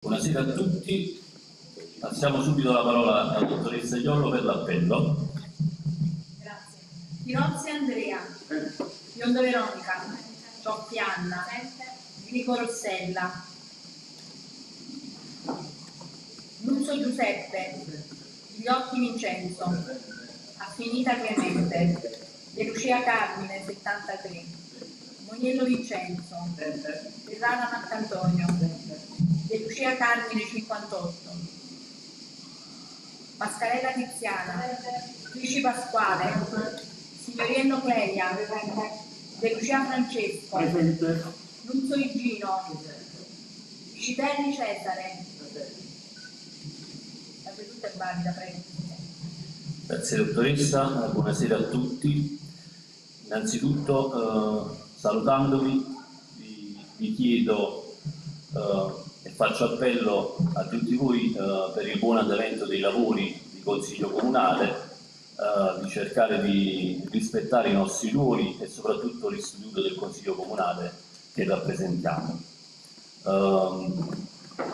Buonasera a tutti. Passiamo subito la parola alla dottoressa Iolo per l'appello. Grazie. Pirozzi Andrea, Biondo Veronica, Ciocchi Anna, Grico Rossella, Nuzzo Giuseppe, Gliotti Vincenzo, Affinita Clemente, De Lucia Carmine 73, Moniello Vincenzo, Ferrara Marcantonio, De Lucia Carmine 58, Mascarella Tiziana, Ricci Pasquale, Signorino Cleia, De Lucia Francesco, Nunzio Igino, Citelli Cesare. La seduta è valida, prego. Grazie dottoressa, buonasera a tutti. Innanzitutto eh, salutandovi vi, vi chiedo eh, e faccio appello a tutti voi eh, per il buon andamento dei lavori di Consiglio Comunale eh, di cercare di rispettare i nostri ruoli e soprattutto l'istituto del Consiglio Comunale che rappresentiamo. Ehm,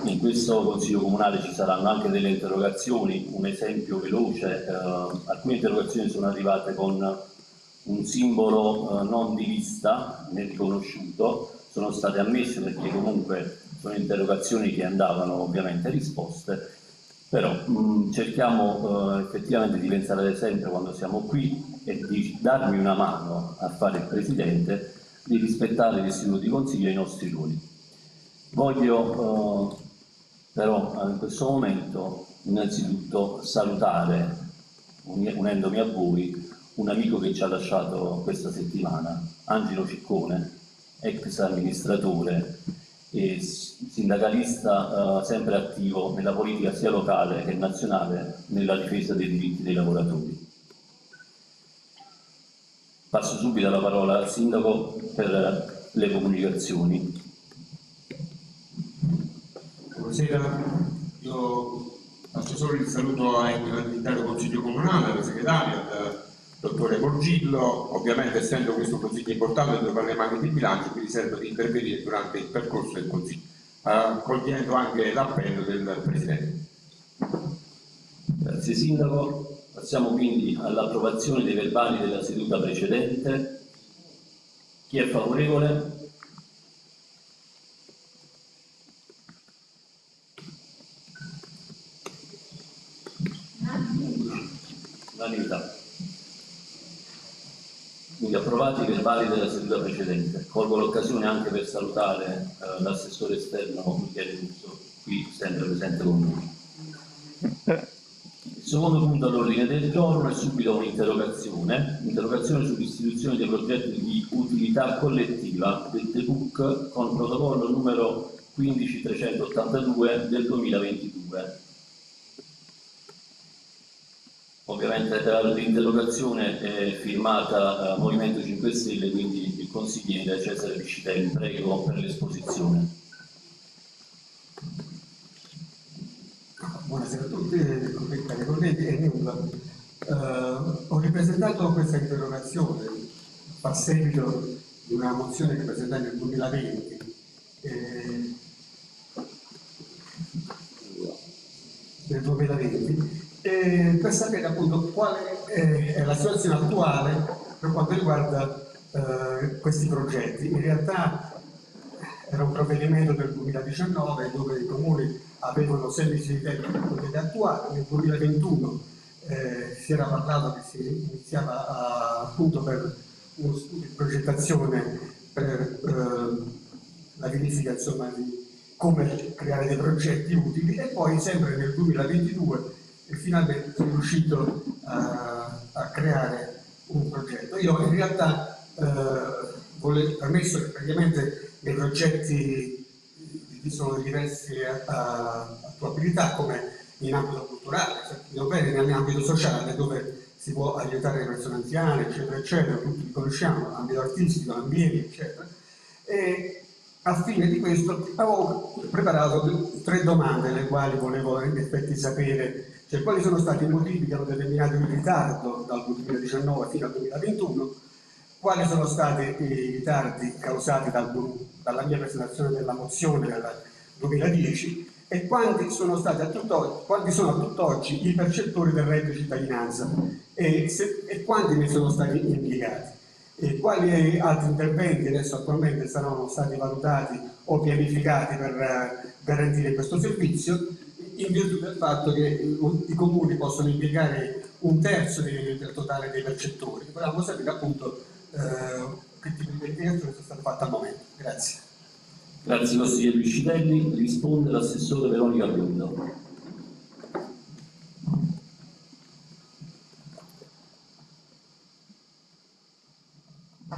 in questo Consiglio Comunale ci saranno anche delle interrogazioni, un esempio veloce, eh, alcune interrogazioni sono arrivate con un simbolo eh, non di lista né riconosciuto, sono state ammesse perché comunque sono interrogazioni che andavano ovviamente risposte, però mh, cerchiamo eh, effettivamente di pensare sempre quando siamo qui e di darmi una mano a fare il Presidente, di rispettare l'istituto di consiglio e i nostri ruoli. Voglio eh, però in questo momento innanzitutto salutare, unendomi a voi, un amico che ci ha lasciato questa settimana, Angelo Ciccone, ex amministratore e sindacalista eh, sempre attivo nella politica sia locale che nazionale nella difesa dei diritti dei lavoratori. Passo subito la parola al sindaco per le comunicazioni. Buonasera, io faccio solo il saluto all'intero Consiglio Comunale, alla segretaria, al dottore Morgillo, ovviamente essendo questo Consiglio importante dove parliamo anche di bilancio, mi riservo di intervenire durante il percorso del Consiglio, accogliendo anche l'appello del Presidente. Grazie Sindaco, passiamo quindi all'approvazione dei verbali della seduta precedente. Chi è favorevole? Unanimità. Quindi approvati i verbali della seduta precedente. Colgo l'occasione anche per salutare eh, l'assessore esterno Michele Russo, qui sempre presente con noi. Il secondo punto all'ordine del giorno è subito un'interrogazione, interrogazione sull'istituzione dei progetti di utilità collettiva del TEPUC con protocollo numero 15382 del 2022. Ovviamente l'interrogazione è firmata eh, Movimento 5 Stelle, quindi il consigliere Cesare Piscitelli, prego per l'esposizione. Buonasera a tutti, cari colleghi e nulla. Eh, ho ripresentato questa interrogazione a seguito di una mozione che presentai nel 2020 eh, nel 2020 eh, per sapere appunto quale è la situazione attuale per quanto riguarda eh, questi progetti. In realtà era un provvedimento del 2019 dove i comuni avevano sei mesi di tempo per poter attuare, nel 2021 eh, si era parlato che si iniziava a, appunto per uno studio di progettazione per eh, la verifica insomma, di come creare dei progetti utili e poi sempre nel 2022 e finalmente sono riuscito a, a creare un progetto. Io in realtà eh, volevo, permesso che praticamente nei progetti vi sono diverse attuabilità come in ambito culturale, sappiamo bene, in ambito sociale dove si può aiutare le persone anziane, eccetera, eccetera, tutti li conosciamo, l'ambito artistico, l'ambiente, eccetera. E a fine di questo avevo preparato tre domande le quali volevo in effetti sapere cioè quali sono stati i motivi che hanno determinato il ritardo dal 2019 fino al 2021, quali sono stati i ritardi causati dal, dalla mia presentazione della mozione nel 2010 e quanti sono, stati a tutt'oggi, quanti sono a tutt'oggi i percettori del reddito cittadinanza? E, se, e quanti ne sono stati impiegati. E quali altri interventi adesso attualmente saranno stati valutati o pianificati per uh, garantire questo servizio in virtù del fatto che uh, i comuni possono impiegare un terzo del, del totale dei percettori. Volevamo sapere appunto uh, che tipo di pianificazione è stata fatta al momento. Grazie. Grazie consigliere Lucidelli, risponde l'assessore Veronica Biondo.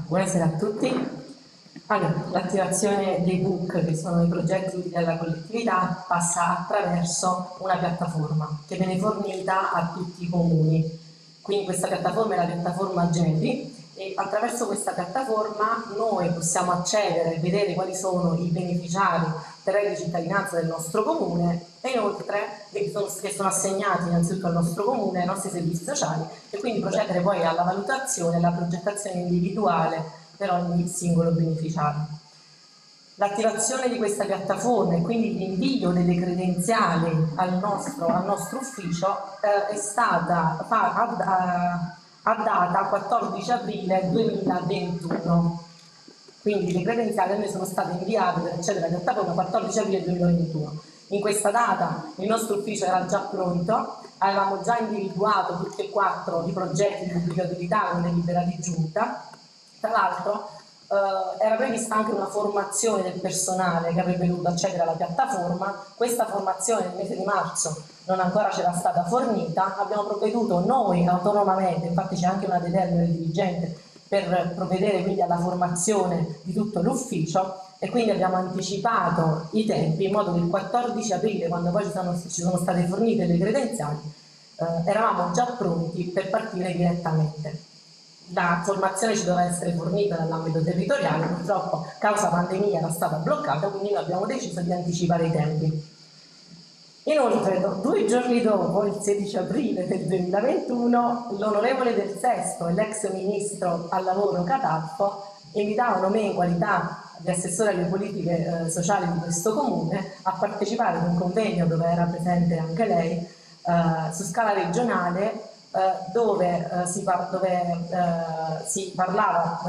Buonasera a tutti. Allora, l'attivazione dei book, che sono i progetti della collettività, passa attraverso una piattaforma che viene fornita a tutti i comuni. Quindi questa piattaforma è la piattaforma Geri e attraverso questa piattaforma noi possiamo accedere e vedere quali sono i beneficiari del reddito di cittadinanza del nostro comune e inoltre che sono, che sono assegnati innanzitutto al nostro comune, ai nostri servizi sociali e quindi procedere poi alla valutazione e alla progettazione individuale per ogni singolo beneficiario. L'attivazione di questa piattaforma e quindi l'invio delle credenziali al nostro, al nostro ufficio eh, è stata fa, a data 14 aprile 2021. Quindi le credenziali a noi sono state inviate per accedere alla piattaforma 14 aprile 2021. In questa data il nostro ufficio era già pronto, avevamo già individuato tutti e quattro i progetti di pubblica utilità con delibera di giunta. Tra l'altro Uh, era prevista anche una formazione del personale che avrebbe dovuto accedere alla piattaforma. Questa formazione nel mese di marzo non ancora c'era stata fornita, abbiamo provveduto noi autonomamente, infatti c'è anche una determina del dirigente per provvedere quindi alla formazione di tutto l'ufficio e quindi abbiamo anticipato i tempi in modo che il 14 aprile, quando poi ci sono, ci sono state fornite le credenziali, eh, eravamo già pronti per partire direttamente la formazione ci doveva essere fornita dall'ambito territoriale, purtroppo causa pandemia era stata bloccata, quindi noi abbiamo deciso di anticipare i tempi. Inoltre, due giorni dopo, il 16 aprile del 2021, l'onorevole Del Sesto e l'ex ministro al lavoro Catalfo invitavano me in qualità di assessore alle politiche eh, sociali di questo comune a partecipare ad un convegno dove era presente anche lei eh, su scala regionale dove, eh, si, par dove eh, si, parlava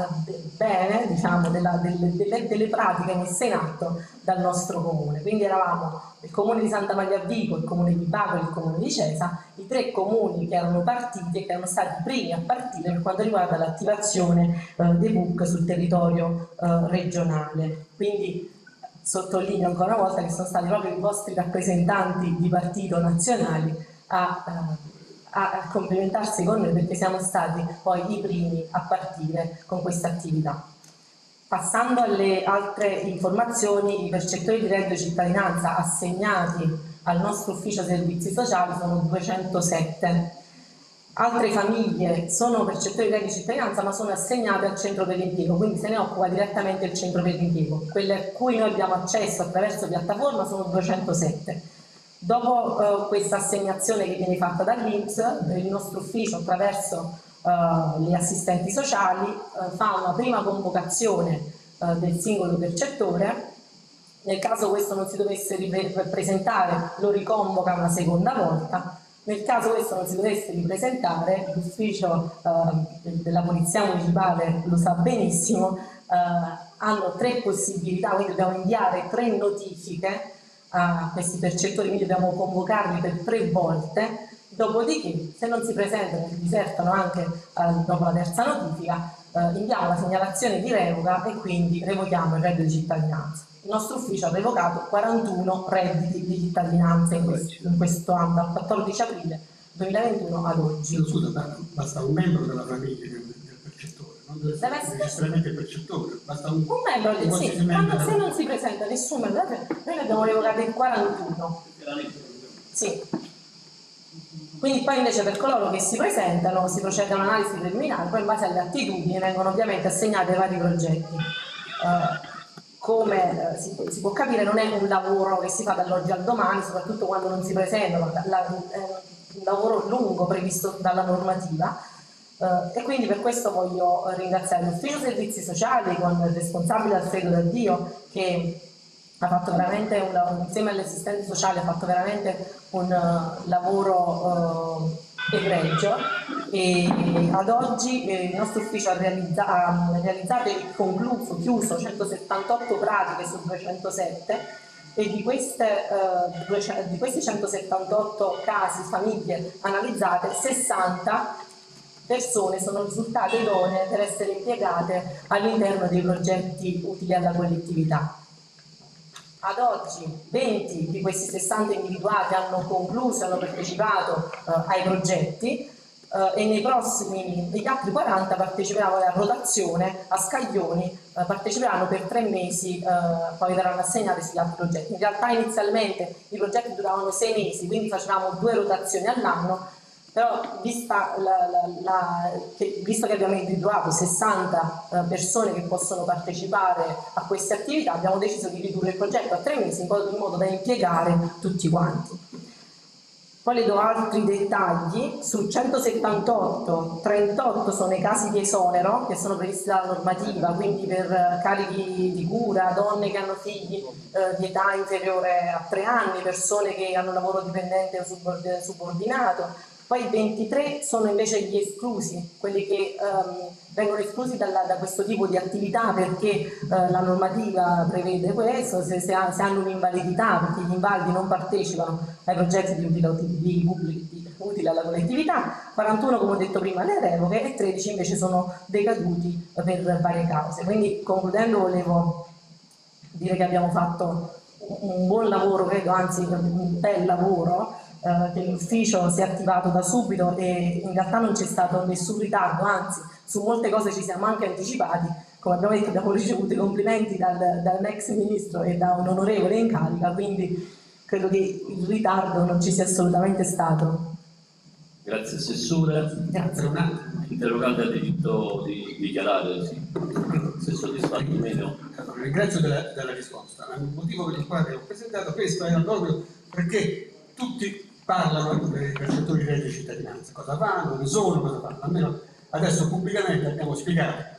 bene diciamo, della, delle, delle, delle, pratiche messe in atto dal nostro comune. Quindi eravamo il comune di Santa Maria Vico, il comune di Baco e il comune di Cesa, i tre comuni che erano partiti e che erano stati i primi a partire per quanto riguarda l'attivazione eh, dei PUC sul territorio eh, regionale. Quindi sottolineo ancora una volta che sono stati proprio i vostri rappresentanti di partito nazionali a a complimentarsi con noi perché siamo stati poi i primi a partire con questa attività. Passando alle altre informazioni, i percettori di reddito di cittadinanza assegnati al nostro ufficio servizi sociali sono 207. Altre famiglie sono percettori di reddito di cittadinanza ma sono assegnate al centro per l'impiego, quindi se ne occupa direttamente il centro per l'impiego. Quelle a cui noi abbiamo accesso attraverso piattaforma sono 207 Dopo eh, questa assegnazione che viene fatta dall'Inps, il nostro ufficio attraverso eh, gli assistenti sociali eh, fa una prima convocazione eh, del singolo percettore, nel caso questo non si dovesse presentare lo riconvoca una seconda volta, nel caso questo non si dovesse ripresentare, l'ufficio eh, della Polizia Municipale lo sa benissimo, eh, hanno tre possibilità, quindi dobbiamo inviare tre notifiche a questi percettori, quindi dobbiamo convocarli per tre volte, dopodiché se non si presentano e disertano anche eh, dopo la terza notifica, eh, inviamo la segnalazione di revoca e quindi revochiamo il reddito di cittadinanza. Il nostro ufficio ha revocato 41 redditi di cittadinanza in questo, in questo anno, dal 14 aprile 2021 ad oggi. Scusa, basta un membro della famiglia deve essere necessariamente il percettore, basta un, un membro, sì, quando se non si presenta nessun membro, noi ne abbiamo revocati il 41. Sì. Quindi poi invece per coloro che si presentano si procede a un'analisi preliminare, poi in base alle attitudini vengono ovviamente assegnati ai vari progetti. Eh, come eh, si, si, può capire non è un lavoro che si fa dall'oggi al domani, soprattutto quando non si presentano, è un lavoro lungo previsto dalla normativa, Uh, e quindi per questo voglio ringraziare l'Ufficio Servizi Sociali con il responsabile Alfredo Daddio che ha fatto veramente un, insieme agli assistenti sociali ha fatto veramente un uh, lavoro uh, egregio. E ad oggi eh, il nostro ufficio ha, ha realizzato e concluso, chiuso 178 pratiche su 207 e di, queste, uh, di questi 178 casi, famiglie analizzate, 60 persone sono risultate idonee per essere impiegate all'interno dei progetti utili alla collettività. Ad oggi 20 di questi 60 individuati hanno concluso, hanno partecipato eh, ai progetti eh, e nei prossimi, gli altri 40 parteciperanno alla rotazione a scaglioni, eh, parteciperanno per tre mesi, eh, poi verranno assegnati sugli altri progetti. In realtà inizialmente i progetti duravano sei mesi, quindi facevamo due rotazioni all'anno, però vista la, la, la, che, visto che abbiamo individuato 60 eh, persone che possono partecipare a queste attività, abbiamo deciso di ridurre il progetto a tre mesi in modo, da impiegare tutti quanti. Poi le do altri dettagli, su 178, 38 sono i casi di esonero che sono previsti dalla normativa, quindi per eh, carichi di cura, donne che hanno figli eh, di età inferiore a 3 anni, persone che hanno lavoro dipendente o subordinato, poi 23 sono invece gli esclusi, quelli che um, vengono esclusi dalla, da questo tipo di attività perché uh, la normativa prevede questo, se, se, ha, se, hanno un'invalidità, perché gli invalidi non partecipano ai progetti di utile, di pubblici, utili alla collettività, 41 come ho detto prima le revoche e 13 invece sono decaduti per varie cause. Quindi concludendo volevo dire che abbiamo fatto un buon lavoro, credo, anzi un bel lavoro eh, che l'ufficio si è attivato da subito e in realtà non c'è stato nessun ritardo, anzi su molte cose ci siamo anche anticipati, come abbiamo detto abbiamo ricevuto i complimenti dal, dal ex ministro e da un onorevole in carica, quindi credo che il ritardo non ci sia assolutamente stato. Grazie Assessore. Grazie. Interrogante ha diritto di dichiarare sì. se è soddisfatto o meno. Ringrazio della, della risposta. Il motivo per il quale ho presentato questo era proprio perché tutti parlano dei percettori di reddito di cittadinanza, cosa fanno, dove sono, cosa fanno. Almeno adesso pubblicamente abbiamo spiegato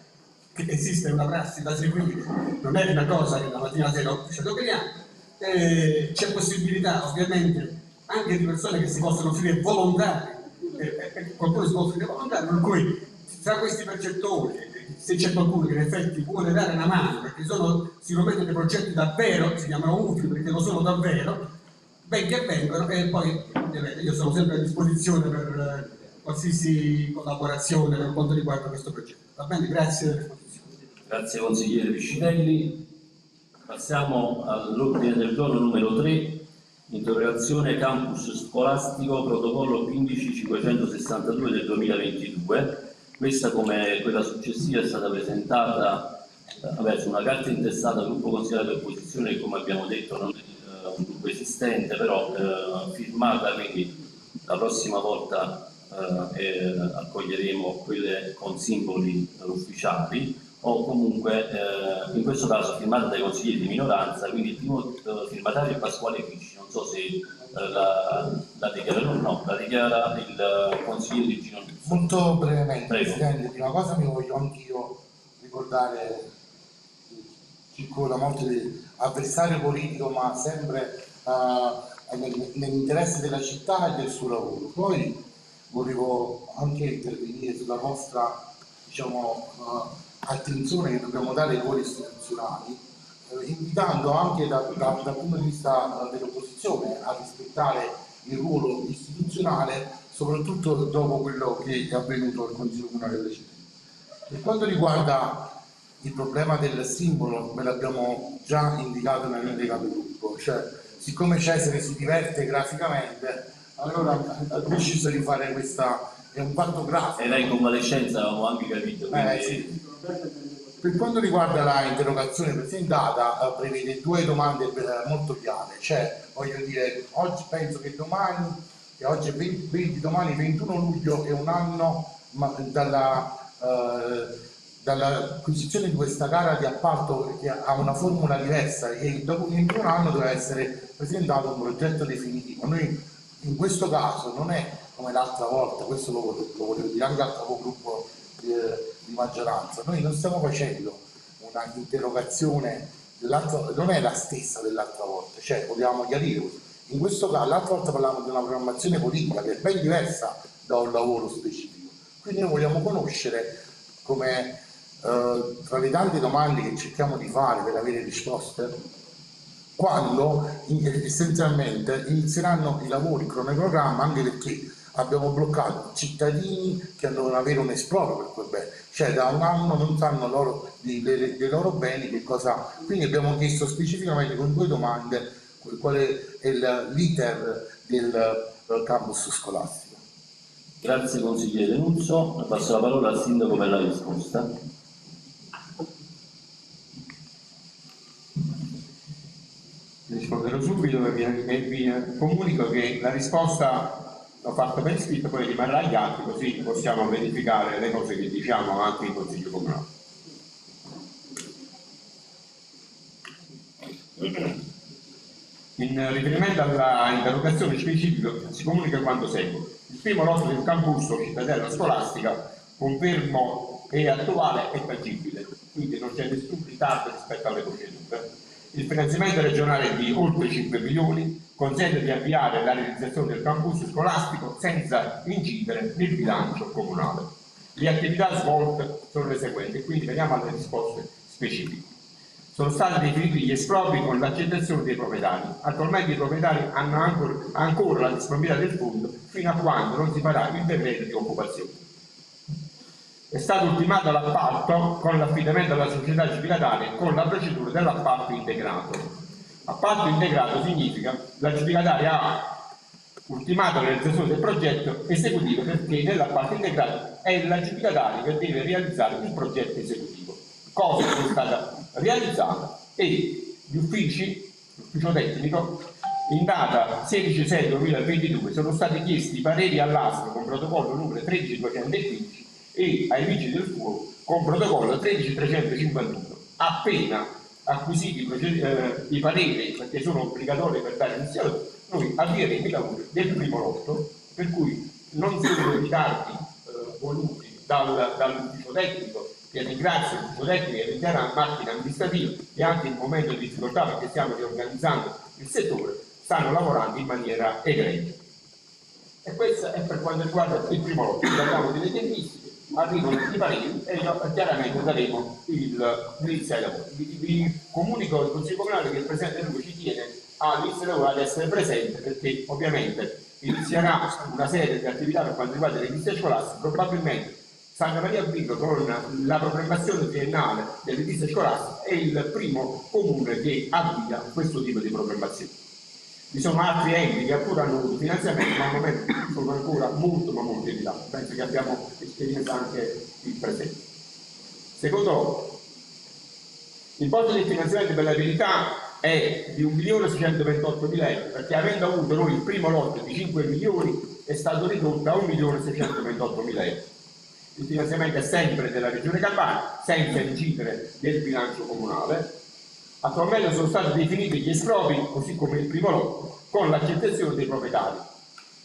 che esiste una prassi da seguire, non è una cosa che la mattina sera ci adoperiamo, c'è possibilità ovviamente anche di persone che si possono offrire volontari, eh, eh, qualcuno si può offrire volontario, per cui tra questi percettori, se c'è qualcuno che in effetti vuole dare una mano, perché sono sicuramente dei progetti davvero, si chiamano utili perché lo sono davvero, ben che vengano e poi io sono sempre a disposizione per eh, qualsiasi collaborazione per quanto riguarda questo progetto. Va bene, grazie Grazie consigliere Piscinelli. Passiamo all'ordine del giorno numero 3, interrogazione campus scolastico protocollo 15562 del 2022. Questa come quella successiva è stata presentata eh, vabbè, su una carta intestata al gruppo consigliere dell'opposizione che come abbiamo detto non è esistente, però eh, firmata, quindi la prossima volta eh, accoglieremo quelle con simboli ufficiali o comunque eh, in questo caso firmata dai consiglieri di minoranza, quindi il primo eh, firmatario è Pasquale Crisci, non so se eh, la, la dichiara o no, la dichiara il consigliere di Gino Molto brevemente, Prego. Presidente, prima cosa mi voglio anch'io ricordare circola molto di avversario politico ma sempre uh, nell'interesse della città e del suo lavoro. Poi volevo anche intervenire sulla vostra diciamo, uh, attenzione che dobbiamo dare ai ruoli istituzionali, uh, invitando anche da, da, dal punto di vista dell'opposizione a rispettare il ruolo istituzionale, soprattutto dopo quello che è avvenuto al Consiglio Comunale precedente. Per quanto riguarda il problema del simbolo ve l'abbiamo già indicato nella linea capigruppo, cioè siccome Cesare si diverte graficamente, allora ha deciso di fare questa, è un fatto grafico. Era in convalescenza, avevamo anche capito. Eh, sì. Per quanto riguarda la interrogazione presentata, eh, prevede due domande eh, molto chiare, cioè voglio dire, oggi penso che domani, che oggi è 20, 20 domani 21 luglio è un anno dalla eh, dall'acquisizione di questa gara di appalto che ha una formula diversa e dopo un anno deve essere presentato un progetto definitivo. Noi in questo caso non è come l'altra volta, questo lo, volevo dire anche al capogruppo di, di maggioranza, noi non stiamo facendo una interrogazione non è la stessa dell'altra volta, cioè vogliamo chiarire In questo caso, l'altra volta parlavamo di una programmazione politica che è ben diversa da un lavoro specifico. Quindi noi vogliamo conoscere come eh, tra le tante domande che cerchiamo di fare per avere risposte, quando essenzialmente inizieranno i lavori, il cronoprogramma, anche perché abbiamo bloccato cittadini che devono avere un esproprio per quel bene, cioè da un anno non sanno loro dei, dei, dei loro beni che cosa. Quindi abbiamo chiesto specificamente con due domande qual è l'iter del eh, campus scolastico. Grazie consigliere Nuzzo, passo la parola al sindaco per la risposta. Risponderò subito e vi comunico che la risposta l'ho fatto per iscritto, poi rimarrà agli atti così possiamo verificare le cose che diciamo anche in Consiglio Comunale. In riferimento alla interrogazione specifica si comunica quanto segue. Il primo lotto del campus cittadella scolastica confermo è attuale e tangibile, quindi non c'è nessun ritardo rispetto alle procedure. Il finanziamento regionale di oltre 5 milioni consente di avviare la realizzazione del campus scolastico senza incidere nel bilancio comunale. Le attività svolte sono le seguenti, quindi veniamo alle risposte specifiche. Sono stati definiti gli espropri con l'accettazione dei proprietari. Attualmente i proprietari hanno ancora, la disponibilità del fondo fino a quando non si farà il decreto di occupazione. È stato ultimato l'appalto con l'affidamento alla società gibilataria con la procedura dell'appalto integrato. Appalto integrato significa la giudicataria ha ultimato la del progetto esecutivo perché nell'appalto integrato è la giudicataria che deve realizzare il progetto esecutivo, cosa che è stata realizzata e gli uffici, l'ufficio tecnico, in data 16-6-2022 sono stati chiesti pareri all'ASL con protocollo numero 13215 e ai vigili del fuoco con protocollo 13351 appena acquisiti eh, i pareri perché sono obbligatori per dare iniziato, noi avvieremo i lavori del primo lotto, per cui non sono ritardi eh, voluti dal, dall'ufficio tecnico, che ringrazio l'ufficio tecnico e l'intera macchina amministrativa e anche in momento di difficoltà perché stiamo riorganizzando il settore, stanno lavorando in maniera egregia. E questo è per quanto riguarda il primo lotto, parliamo delle tempistiche arrivano i pareri e chiaramente daremo ai lavori. Vi, vi, comunico il Consiglio Comunale che il Presidente Lugo ci tiene all'inizio dei lavori ad essere presente perché ovviamente inizierà una serie di attività per quanto riguarda le liste scolastiche, probabilmente Santa Maria Vico con la programmazione triennale delle liste scolastiche è il primo comune che avvia questo tipo di programmazione. Vi sono altri enti che pure hanno avuto finanziamento, ma al momento sono ancora molto ma molto in là. Penso che abbiamo esperienza anche il presente. Secondo l'importo di finanziamento per la verità è di 1.628.000 euro, perché avendo avuto noi il primo lotto di 5 milioni è stato ridotto a 1.628.000 euro. Il finanziamento è sempre della Regione Campania, senza incidere nel bilancio comunale, Attualmente sono stati definiti gli espropri, così come il primo lotto, con l'accettazione dei proprietari.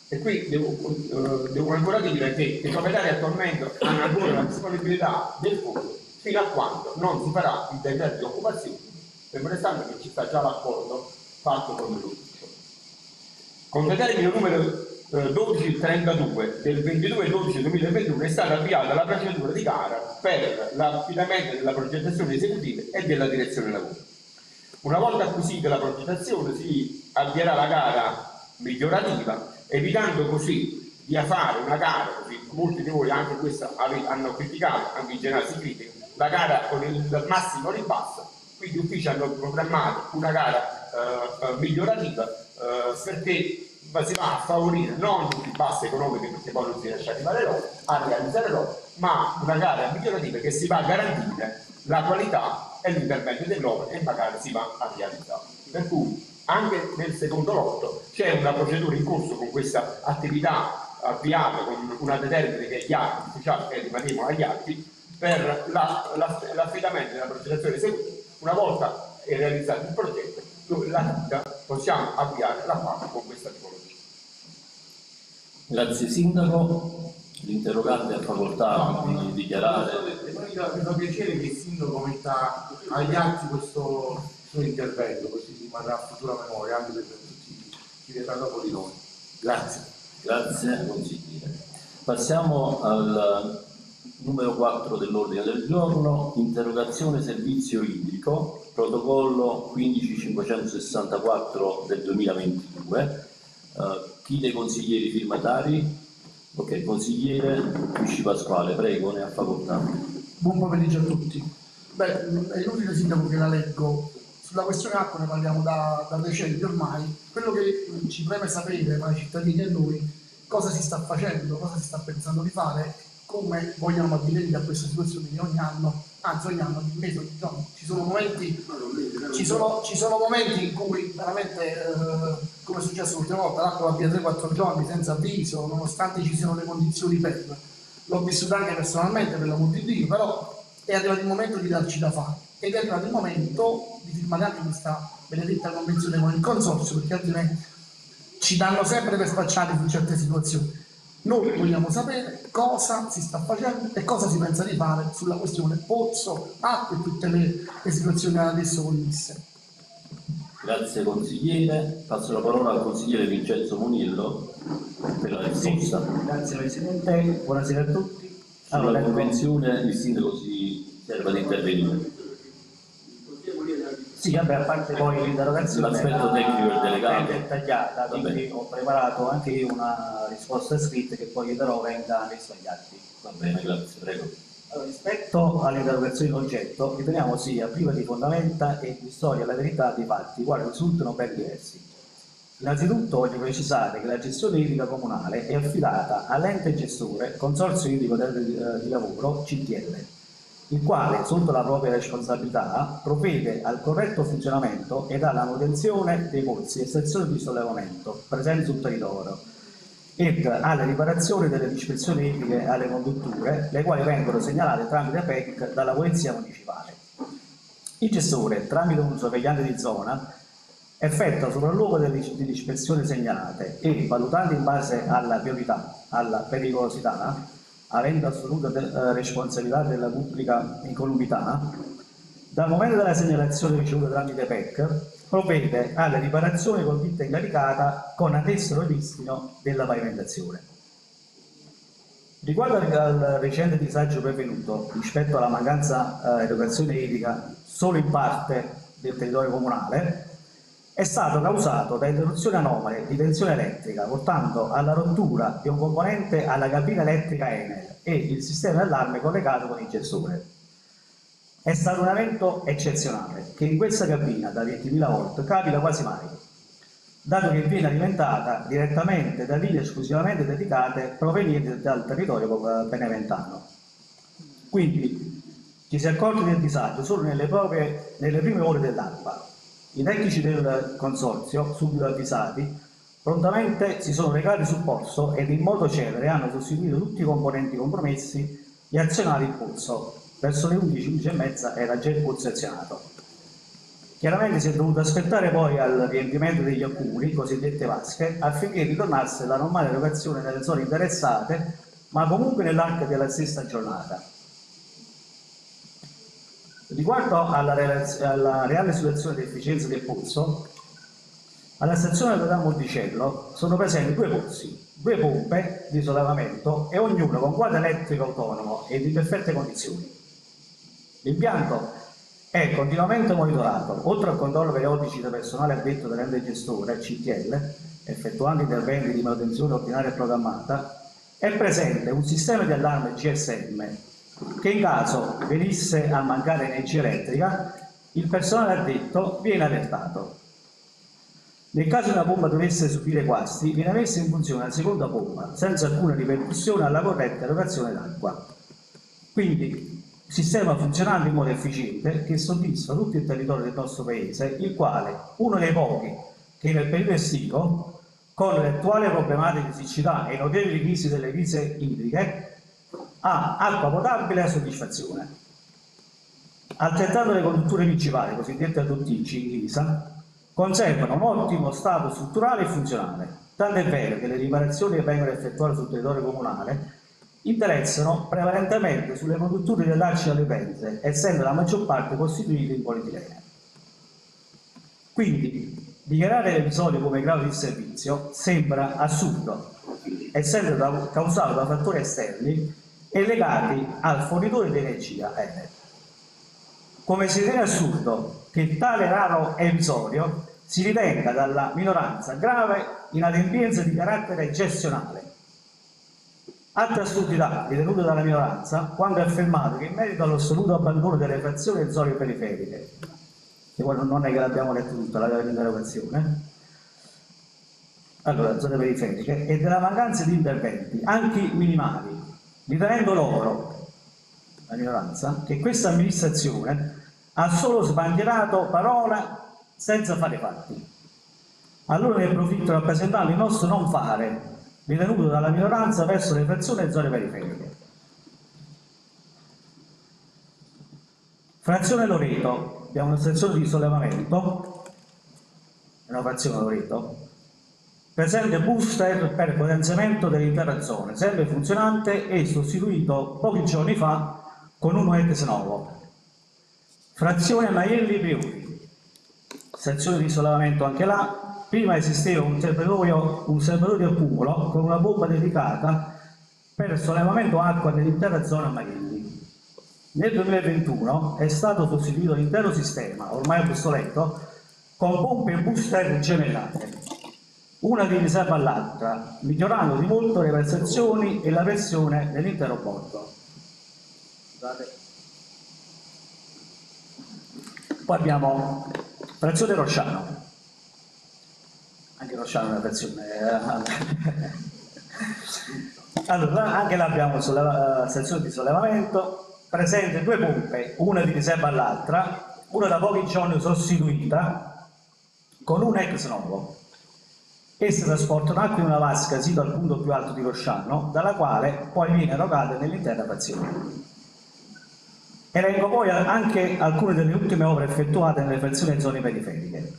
E qui devo, eh, devo, ancora dire che i proprietari attualmente hanno ancora la disponibilità del fondo fino a quando non si farà il decreto di occupazione, fermo restando che ci sta già l'accordo fatto con l'ufficio. Con determine numero eh, 1232 del 22-12-2021 è stata avviata la procedura di gara per l'affidamento della progettazione esecutiva e della direzione lavoro. Una volta acquisita la progettazione si avvierà la gara migliorativa, evitando così di fare una gara, molti di voi anche questa hanno criticato, anche in generale si critica, la gara con il massimo ribasso, quindi uffici hanno programmato una gara eh, eh migliorativa eh, perché si va a favorire non il ribasso economico perché poi non si riesce a arrivare a realizzare loro, ma una gara migliorativa che si va a garantire la qualità e l'intervento dell'opera e magari si va a realizzare. Per cui anche nel secondo lotto c'è una procedura in corso con questa attività avviata con una determina che è gli atti ufficiali che rimaniamo agli atti per l'affidamento la, della progettazione esecutiva. Una volta realizzato il progetto, la possiamo avviare la fase con questa tipologia. Grazie Sindaco. L'interrogante ha facoltà no, di dichiarare. Mi fa piacere che il sindaco metta agli atti questo, suo intervento, così rimarrà a futura memoria anche per tutti chi verrà dopo di noi. Grazie. Grazie consigliere. Passiamo al numero 4 dell'ordine del giorno, interrogazione servizio idrico, protocollo 15564 del 2022. Uh, chi dei consiglieri firmatari? Ok, consigliere Luigi Pasquale, prego, ne ha facoltà. Buon pomeriggio a tutti. Beh, è inutile sindaco che la leggo. Sulla questione acqua ne parliamo da, da decenni ormai. Quello che ci preme sapere tra i cittadini e noi cosa si sta facendo, cosa si sta pensando di fare, come vogliamo addivenire a questa situazione che ogni anno, anzi ogni anno, mese, giorno, ci sono momenti, ci sono, ci sono momenti in cui veramente, eh, come è successo l'ultima volta, l'acqua va via 3-4 giorni senza avviso, nonostante ci siano le condizioni per. L'ho vissuto anche personalmente, per l'amor di Dio, però è arrivato il momento di darci da fare ed è arrivato il momento di firmare anche questa benedetta convenzione con il consorzio, perché altrimenti ci danno sempre per spacciati su certe situazioni. Noi vogliamo sapere cosa si sta facendo e cosa si pensa di fare sulla questione pozzo, acqua e tutte le, le situazioni adesso connesse. Grazie consigliere. Passo la parola al consigliere Vincenzo Monillo per la risposta. Sì, grazie Presidente, buonasera a tutti. Allora, Sulla convenzione il sindaco si serve di intervenire. Sì, vabbè, a parte poi l'interrogazione l'aspetto tecnico del delegato è dettagliata, quindi ho preparato anche io una risposta scritta che poi darò venga nei suoi atti. Va bene, grazie, prego. Allora, rispetto all'interrogazione in oggetto, riteniamo sia priva di fondamenta e di storia la verità dei fatti, i quali risultano ben diversi. Innanzitutto voglio precisare che la gestione idrica comunale è affidata all'ente gestore Consorzio Idrico di Lavoro CTL il quale, sotto la propria responsabilità, provvede al corretto funzionamento ed alla manutenzione dei pozzi e stazioni di sollevamento presenti sul territorio ed alle riparazioni delle dispersioni idriche alle condutture, le quali vengono segnalate tramite PEC dalla Polizia Municipale. Il gestore, tramite un sorvegliante di zona, effettua sopralluogo delle dispersioni segnalate e, valutando in base alla priorità, alla pericolosità, avendo assoluta eh, responsabilità della pubblica incolumità, dal momento della segnalazione ricevuta tramite PEC, provvede alla riparazione con ditta incaricata con annesso ripristino della pavimentazione. Riguardo al recente disagio prevenuto rispetto alla mancanza eh, educazione idrica solo in parte del territorio comunale, è stato causato da interruzioni anomale di tensione elettrica, portando alla rottura di un componente alla cabina elettrica Enel e il sistema d'allarme collegato con il gestore. È stato un evento eccezionale che in questa cabina da 20.000 volt capita quasi mai, dato che viene alimentata direttamente da linee esclusivamente dedicate provenienti dal territorio beneventano. Quindi ci si accorge del disagio solo nelle, proprie, nelle prime ore dell'alba i tecnici del consorzio, subito avvisati, prontamente si sono recati sul posto ed in modo celere hanno sostituito tutti i componenti compromessi e azionato il pozzo. Verso le 11, 11 e mezza era già il pozzo azionato. Chiaramente si è dovuto aspettare poi al riempimento degli accumuli, cosiddette vasche, affinché ritornasse la normale erogazione nelle zone interessate, ma comunque nell'arco della stessa giornata. Riguardo alla, alla, reale situazione di efficienza del pozzo, alla stazione Totà Monticello sono presenti due pozzi, due pompe di sollevamento e ognuno con quadro elettrico autonomo e in perfette condizioni. L'impianto è continuamente monitorato, oltre al controllo periodici da personale addetto dall'ente gestore, CTL, effettuando interventi di manutenzione ordinaria e programmata, è presente un sistema di allarme GSM che in caso venisse a mancare energia elettrica, il personale addetto viene allertato. Nel caso una pompa dovesse subire guasti, viene messa in funzione la seconda pompa, senza alcuna ripercussione alla corretta erogazione d'acqua. Quindi, sistema funzionante in modo efficiente che soddisfa tutto il territorio del nostro paese, il quale, uno dei pochi che nel periodo estivo, con le attuali problematiche di siccità e notevoli crisi delle crisi idriche, ha acqua potabile a soddisfazione. Altrettanto le condutture principali, cosiddette adduttici in ghisa, conservano un ottimo stato strutturale e funzionale, tanto è vero che le riparazioni che vengono effettuate sul territorio comunale interessano prevalentemente sulle condutture dell'arci alle penze, essendo la maggior parte costituite in polietilene. Quindi dichiarare l'episodio come grave di servizio sembra assurdo, essendo causato da fattori esterni e legati al fornitore di energia Enel. Come si ritiene assurdo che tale raro episodio si ritenga dalla minoranza grave inadempienza di carattere gestionale. Altra assurdità ritenuta dalla minoranza quando è affermato che in merito all'assoluto abbandono delle frazioni e zone periferiche, che poi non è che l'abbiamo letto tutta la interrogazione, allora, zone periferiche, e della mancanza di interventi, anche minimali, ritenendo loro, la minoranza, che questa amministrazione ha solo sbandierato parole senza fare fatti. Allora ne approfitto rappresentando il nostro non fare, ritenuto dalla minoranza verso le persone e zone periferiche. Frazione Loreto, abbiamo una sezione di sollevamento, una frazione Loreto, presente booster per potenziamento dell'intera zona, sempre funzionante e sostituito pochi giorni fa con uno ex novo. Frazione Maielli Priori, sezione di isolamento anche là, prima esisteva un serbatoio, un serbatoio di accumulo con una bomba dedicata per sollevamento acqua nell'intera zona Maielli. Nel 2021 è stato sostituito l'intero sistema, ormai obsoleto, con pompe e booster gemellate una di riserva all'altra, migliorando di molto le prestazioni e la pressione dell'intero bordo. Poi abbiamo frazione Rosciano, anche Rosciano è una frazione. Eh. allora, anche là abbiamo la sezione di sollevamento, presente due pompe, una di riserva all'altra, una da pochi giorni sostituita con un ex novo Esse trasportano acqua in una vasca sito al punto più alto di Rosciano, dalla quale poi viene erogata nell'intera frazione. Elenco poi anche alcune delle ultime opere effettuate nelle frazioni e zone periferiche.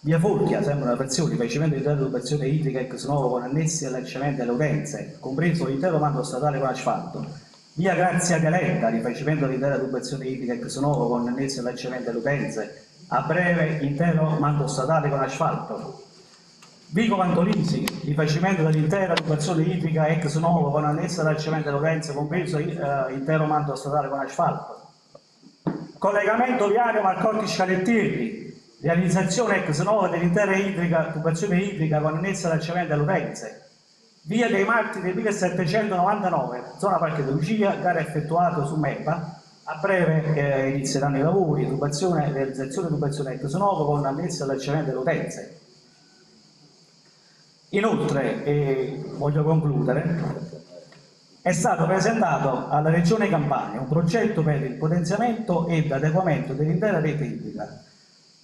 Via Forchia, sembra una frazione, rifacimento di educazione idrica ex novo con annessi allacciamenti alle utenze, compreso l'intero manto statale con asfalto. Via Grazia Caletta, rifacimento dell'intera educazione idrica ex novo con annessi allacciamenti alle utenze. A breve, intero manto statale con asfalto. Vico Vantolisi, rifacimento dell'intera occupazione idrica ex novo con annessa allacciamento Lorenzo, compreso eh, intero manto statale con asfalto. Collegamento viario Marcotti Scalettieri, realizzazione ex novo dell'intera occupazione idrica con annessa allacciamento Lorenze. Via dei Martiri 1799, zona Parche Lucia, gara effettuata su MEPA, a breve eh, inizieranno i lavori, realizzazione di occupazione ex novo con annessa allacciamento Lorenze Inoltre, e voglio concludere, è stato presentato alla Regione Campania un progetto per il potenziamento ed adeguamento dell'intera rete idrica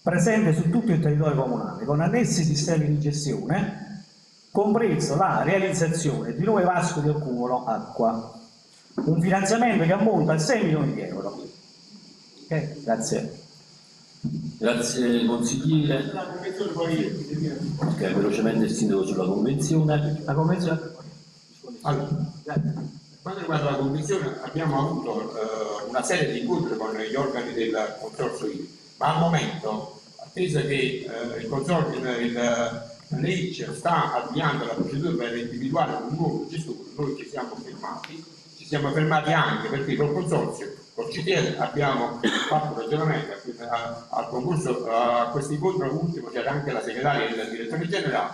presente su tutto il territorio comunale, con annessi sistemi di gestione, compreso la realizzazione di nuove vasche di accumulo acqua. Un finanziamento che ammonta a 6 milioni di euro. Okay, grazie. Grazie consigliere. Ok, velocemente il sindaco sulla convenzione. La convenzione? Allora, quando riguarda la convenzione abbiamo avuto eh, una serie di incontri con gli organi del consorzio IVI, ma al momento, attesa che eh, il consorzio, il, il legge sta avviando la procedura per individuare un nuovo gestore, noi ci siamo fermati, ci siamo fermati anche perché col consorzio CTL abbiamo fatto un ragionamento al concorso, a questo incontro ultimo c'era anche la segretaria della direzione generale,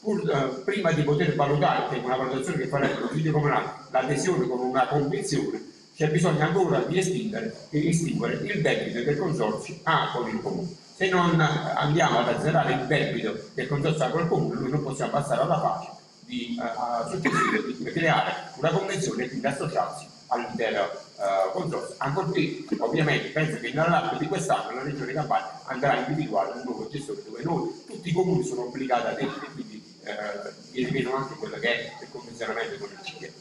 pur eh, prima di poter valutare, una valutazione che farà il Consiglio Comunale, l'adesione con una convenzione, c'è bisogno ancora di estinguere, estinguere il debito che il Consorzio ha con il Comune. Se non andiamo ad azzerare il debito che il Consorzio ha con il Comune, noi non possiamo passare alla fase di, uh, di creare una convenzione e quindi associarsi all'intero uh, consorzio. Ancorché ovviamente penso che nell'arco di quest'anno la Regione Campania andrà a individuare un nuovo gestore dove noi, tutti i comuni sono obbligati ad essere, quindi eh, rivedo anche quello che è il convenzionamento con il CIE.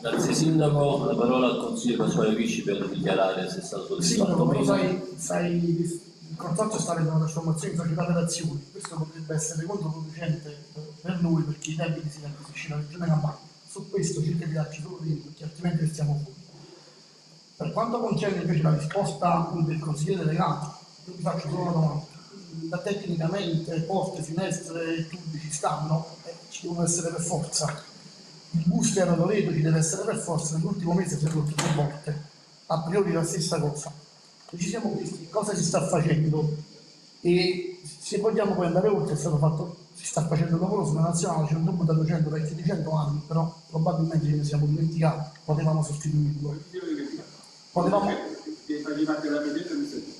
Grazie Sindaco, la parola al Consiglio Pasquale Visci per dichiarare se è stato soddisfatto. Sindaco, sai, sai, il consorzio sta avendo una trasformazione in società per azioni, questo potrebbe essere controproducente per noi perché i debiti si acquisiscono alla Regione Campania su questo cerca di darci solo tempo perché altrimenti restiamo fuori. Per quanto concerne invece la risposta del consigliere delegato, io vi faccio solo una domanda. da tecnicamente porte, finestre e tubi ci stanno, eh, ci devono essere per forza. Il booster a Loreto ci deve essere per forza, nell'ultimo mese si è rotto due volte, a priori la stessa cosa. E ci siamo visti cosa si sta facendo e se vogliamo poi andare oltre è stato fatto, si sta facendo il lavoro sulla nazionale, c'è un tubo da 200 vecchio di 100 anni, però probabilmente ce ne siamo dimenticati, potevamo sostituirlo. Potevamo,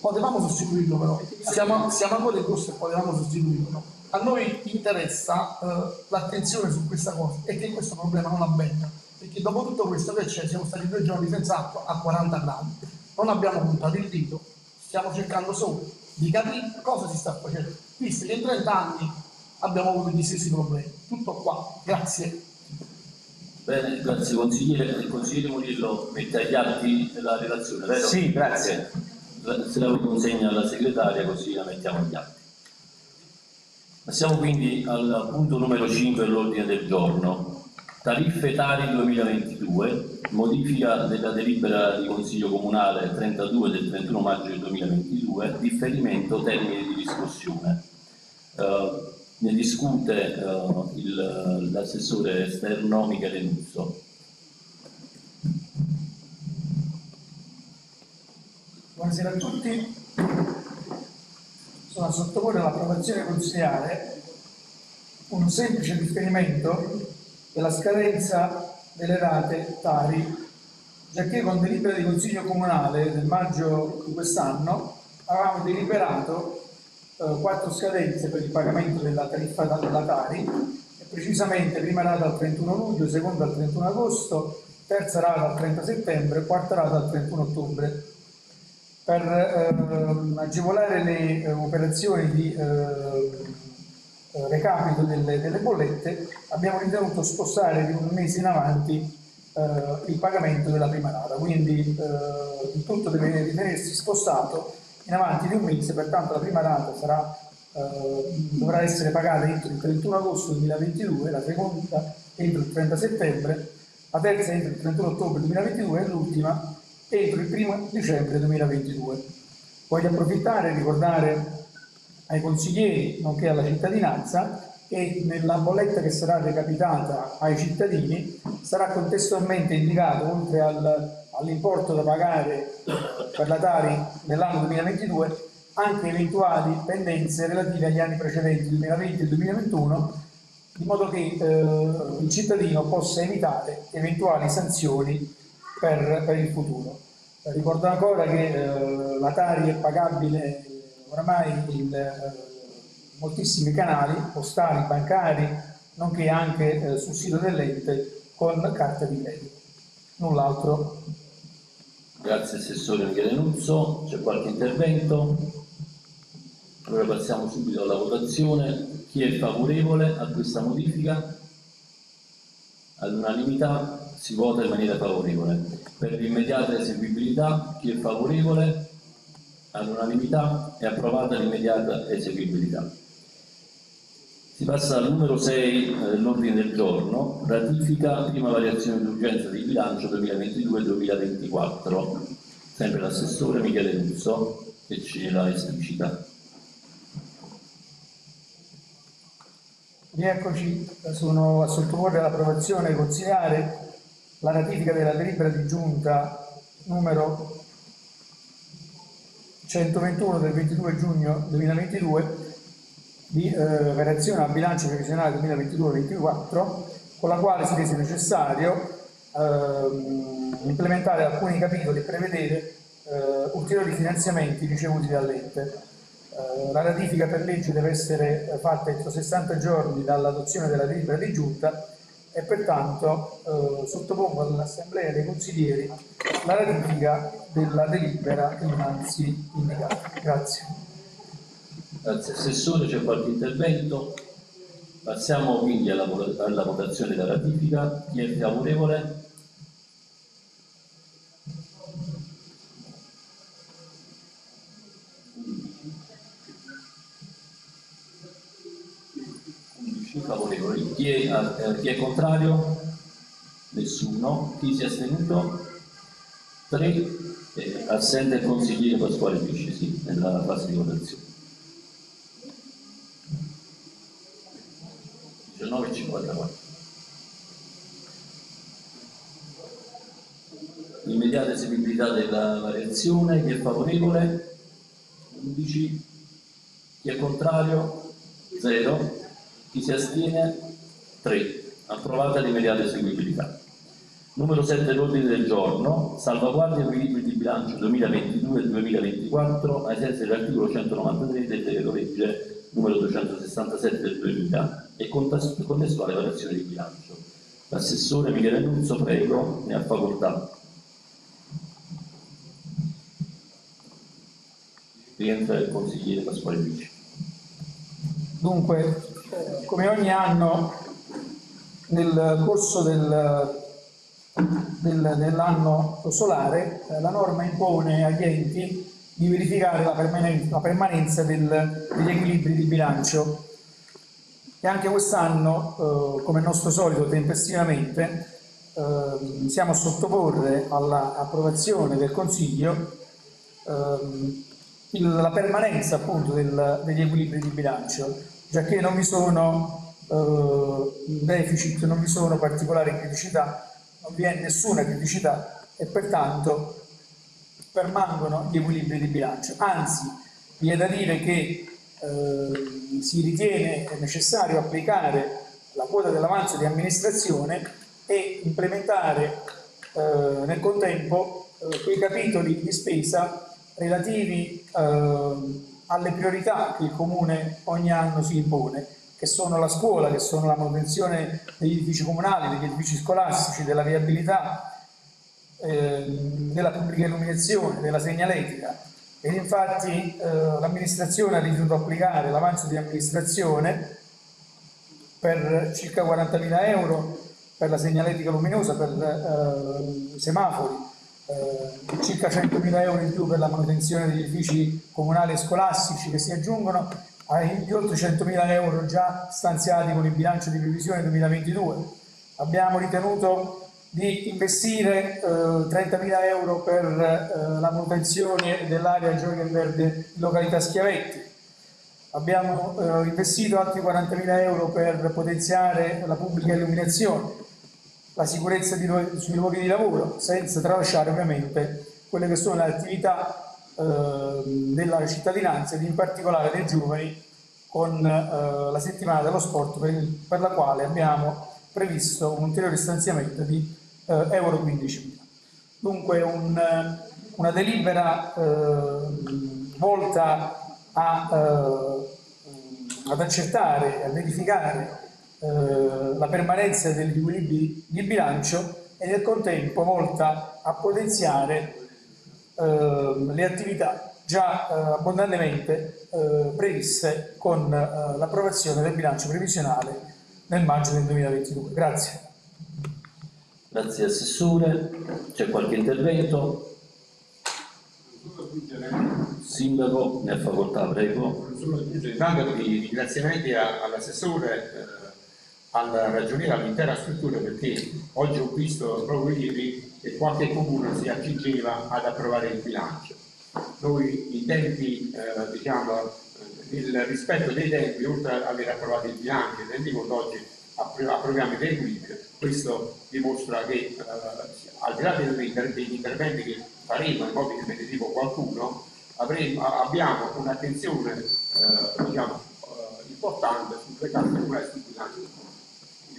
potevamo sostituirlo però, siamo, siamo ancora in corso e potevamo sostituirlo. A noi interessa eh, l'attenzione su questa cosa e che questo problema non avvenga, perché dopo tutto questo che c'è, siamo stati due giorni senza acqua a 40 gradi, non abbiamo puntato il dito, stiamo cercando solo di capire cosa si sta facendo, visto che in 30 anni abbiamo avuto gli stessi problemi. Tutto qua, grazie. Bene, grazie consigliere. Il consigliere Murillo mette agli atti la relazione, vero? Sì, grazie. Se la consegna alla segretaria così la mettiamo agli atti. Passiamo quindi al punto numero 5 dell'ordine del giorno. Tariffe Tari 2022, modifica della delibera di Consiglio Comunale 32 del 31 maggio 2022, differimento termini di discussione. Uh, ne discute uh, l'assessore esterno Michele Nuzzo. Buonasera a tutti. Sono a sottoporre all'approvazione consigliare un semplice differimento della scadenza delle rate Tari, giacché con delibera di Consiglio Comunale del maggio di quest'anno avevamo deliberato eh, quattro scadenze per il pagamento della tariffa della Tari, precisamente prima rata al 31 luglio, seconda al 31 agosto, terza rata al 30 settembre, quarta rata al 31 ottobre. Per eh, agevolare le eh, operazioni di eh, eh, recapito delle, delle, bollette abbiamo ritenuto spostare di un mese in avanti il pagamento della prima rata, quindi il tutto deve ritenersi spostato in avanti di un mese, pertanto la prima rata sarà, eh, dovrà essere pagata entro il 31 agosto 2022, la seconda entro il 30 settembre, la terza entro il 31 ottobre 2022 e l'ultima entro il 1 dicembre 2022. Voglio approfittare e ricordare ai consiglieri, nonché alla cittadinanza, che nella bolletta che sarà recapitata ai cittadini sarà contestualmente indicato, oltre al all'importo da pagare per la Tari nell'anno 2022 anche eventuali pendenze relative agli anni precedenti 2020 e 2021 di modo che eh, il cittadino possa evitare eventuali sanzioni per, per il futuro. Ricordo ancora che eh, la Tari è pagabile oramai in eh, moltissimi canali postali, bancari, nonché anche eh, sul sito dell'ente con carta di credito. Null'altro. Grazie Assessore Michele Nuzzo, c'è qualche intervento? Allora passiamo subito alla votazione. Chi è favorevole a questa modifica? All'unanimità si vota in maniera favorevole. Per l'immediata eseguibilità, chi è favorevole? All'unanimità è approvata l'immediata eseguibilità. Si passa al numero 6 eh, dell'ordine del giorno, ratifica prima variazione d'urgenza di bilancio 2022-2024. Sempre l'assessore Michele Russo che ce la esplicita. Rieccoci, sono a sottoporre all'approvazione consigliare la ratifica della delibera di giunta numero 121 del 22 giugno 2022 di eh, variazione al bilancio previsionale 2022-2024 con la quale si rese necessario eh, implementare alcuni capitoli e prevedere eh, ulteriori finanziamenti ricevuti dall'ente. Eh, la ratifica per legge deve essere fatta entro 60 giorni dall'adozione della delibera di giunta e pertanto eh, sottopongo all'Assemblea dei consiglieri la ratifica della delibera innanzi indicata. Grazie. Grazie Assessore, c'è qualche intervento? Passiamo quindi alla, alla votazione della ratifica. Chi è favorevole? favorevoli. Chi è, eh, chi è, contrario? Nessuno. Chi si è astenuto? Tre. Eh, assente il consigliere Pasquale Pisci, sì, nella fase di votazione. 19,54. Immediata eseguibilità della variazione, chi è favorevole? 11. Chi è contrario? 0. Chi si astiene? 3. Approvata l'immediata eseguibilità. Numero 7 l'ordine del giorno, salvaguardia equilibri di bilancio 2022-2024 ai sensi dell'articolo 193 del decreto legge numero 267 del 2000 e contestuale variazione di bilancio. L'assessore Michele Annunzio, prego, ne ha facoltà. Rientra il consigliere Pasquale Vici. Dunque, come ogni anno, nel corso del del, dell'anno solare, eh, la norma impone agli enti di verificare la permanenza, la permanenza del, degli equilibri di bilancio. E anche quest'anno, eh, come nostro solito tempestivamente, eh, siamo a sottoporre all'approvazione del Consiglio il, la permanenza appunto del, degli equilibri di bilancio, già che non vi sono eh, deficit, non vi sono particolari criticità non vi è nessuna criticità e pertanto permangono gli equilibri di bilancio. Anzi, vi è da dire che eh, si ritiene necessario applicare la quota dell'avanzo di amministrazione e implementare eh, nel contempo eh, quei capitoli di spesa relativi eh, alle priorità che il Comune ogni anno si impone che sono la scuola, che sono la manutenzione degli edifici comunali, degli edifici scolastici, della viabilità, della pubblica illuminazione, della segnaletica. Ed infatti eh, l'amministrazione ha ritenuto applicare l'avanzo di amministrazione per circa 40.000 euro per la segnaletica luminosa, per eh, semafori, eh, circa 100.000 euro in più per la manutenzione degli edifici comunali e scolastici che si aggiungono agli oltre 100.000 euro già stanziati con il bilancio di previsione 2022. Abbiamo ritenuto di investire eh, 30.000 euro per eh, la manutenzione dell'area gioia verde in località Schiavetti. Abbiamo eh, investito altri 40.000 euro per potenziare la pubblica illuminazione, la sicurezza di, sui luoghi di lavoro, senza tralasciare ovviamente quelle che sono le attività eh, della cittadinanza ed in particolare dei giovani con eh, la settimana dello sport per, per, la quale abbiamo previsto un ulteriore stanziamento di eh, euro 15.000. Dunque un, una delibera eh, volta a, eh, ad accertare, a verificare la permanenza degli equilibri di bilancio e nel contempo volta a potenziare le attività già eh, abbondantemente eh, previste con eh, l'approvazione del bilancio previsionale nel maggio del 2022. Grazie. Grazie Assessore. C'è qualche intervento? Sindaco, ne ha facoltà, prego. Intanto i ringraziamenti all'assessore, eh, al ragioniere, all'intera struttura perché oggi ho visto proprio ieri e qualche comune si accingeva ad approvare il bilancio. Noi i tempi, eh, diciamo, eh, il rispetto dei tempi, oltre ad aver approvato il bilancio, rendiconto oggi approviamo il equilibrio, questo dimostra che eh, al di là degli interventi che faremo, in modo che me ne dico qualcuno, avremo, abbiamo un'attenzione eh, diciamo, eh, importante sulle carte e sul bilancio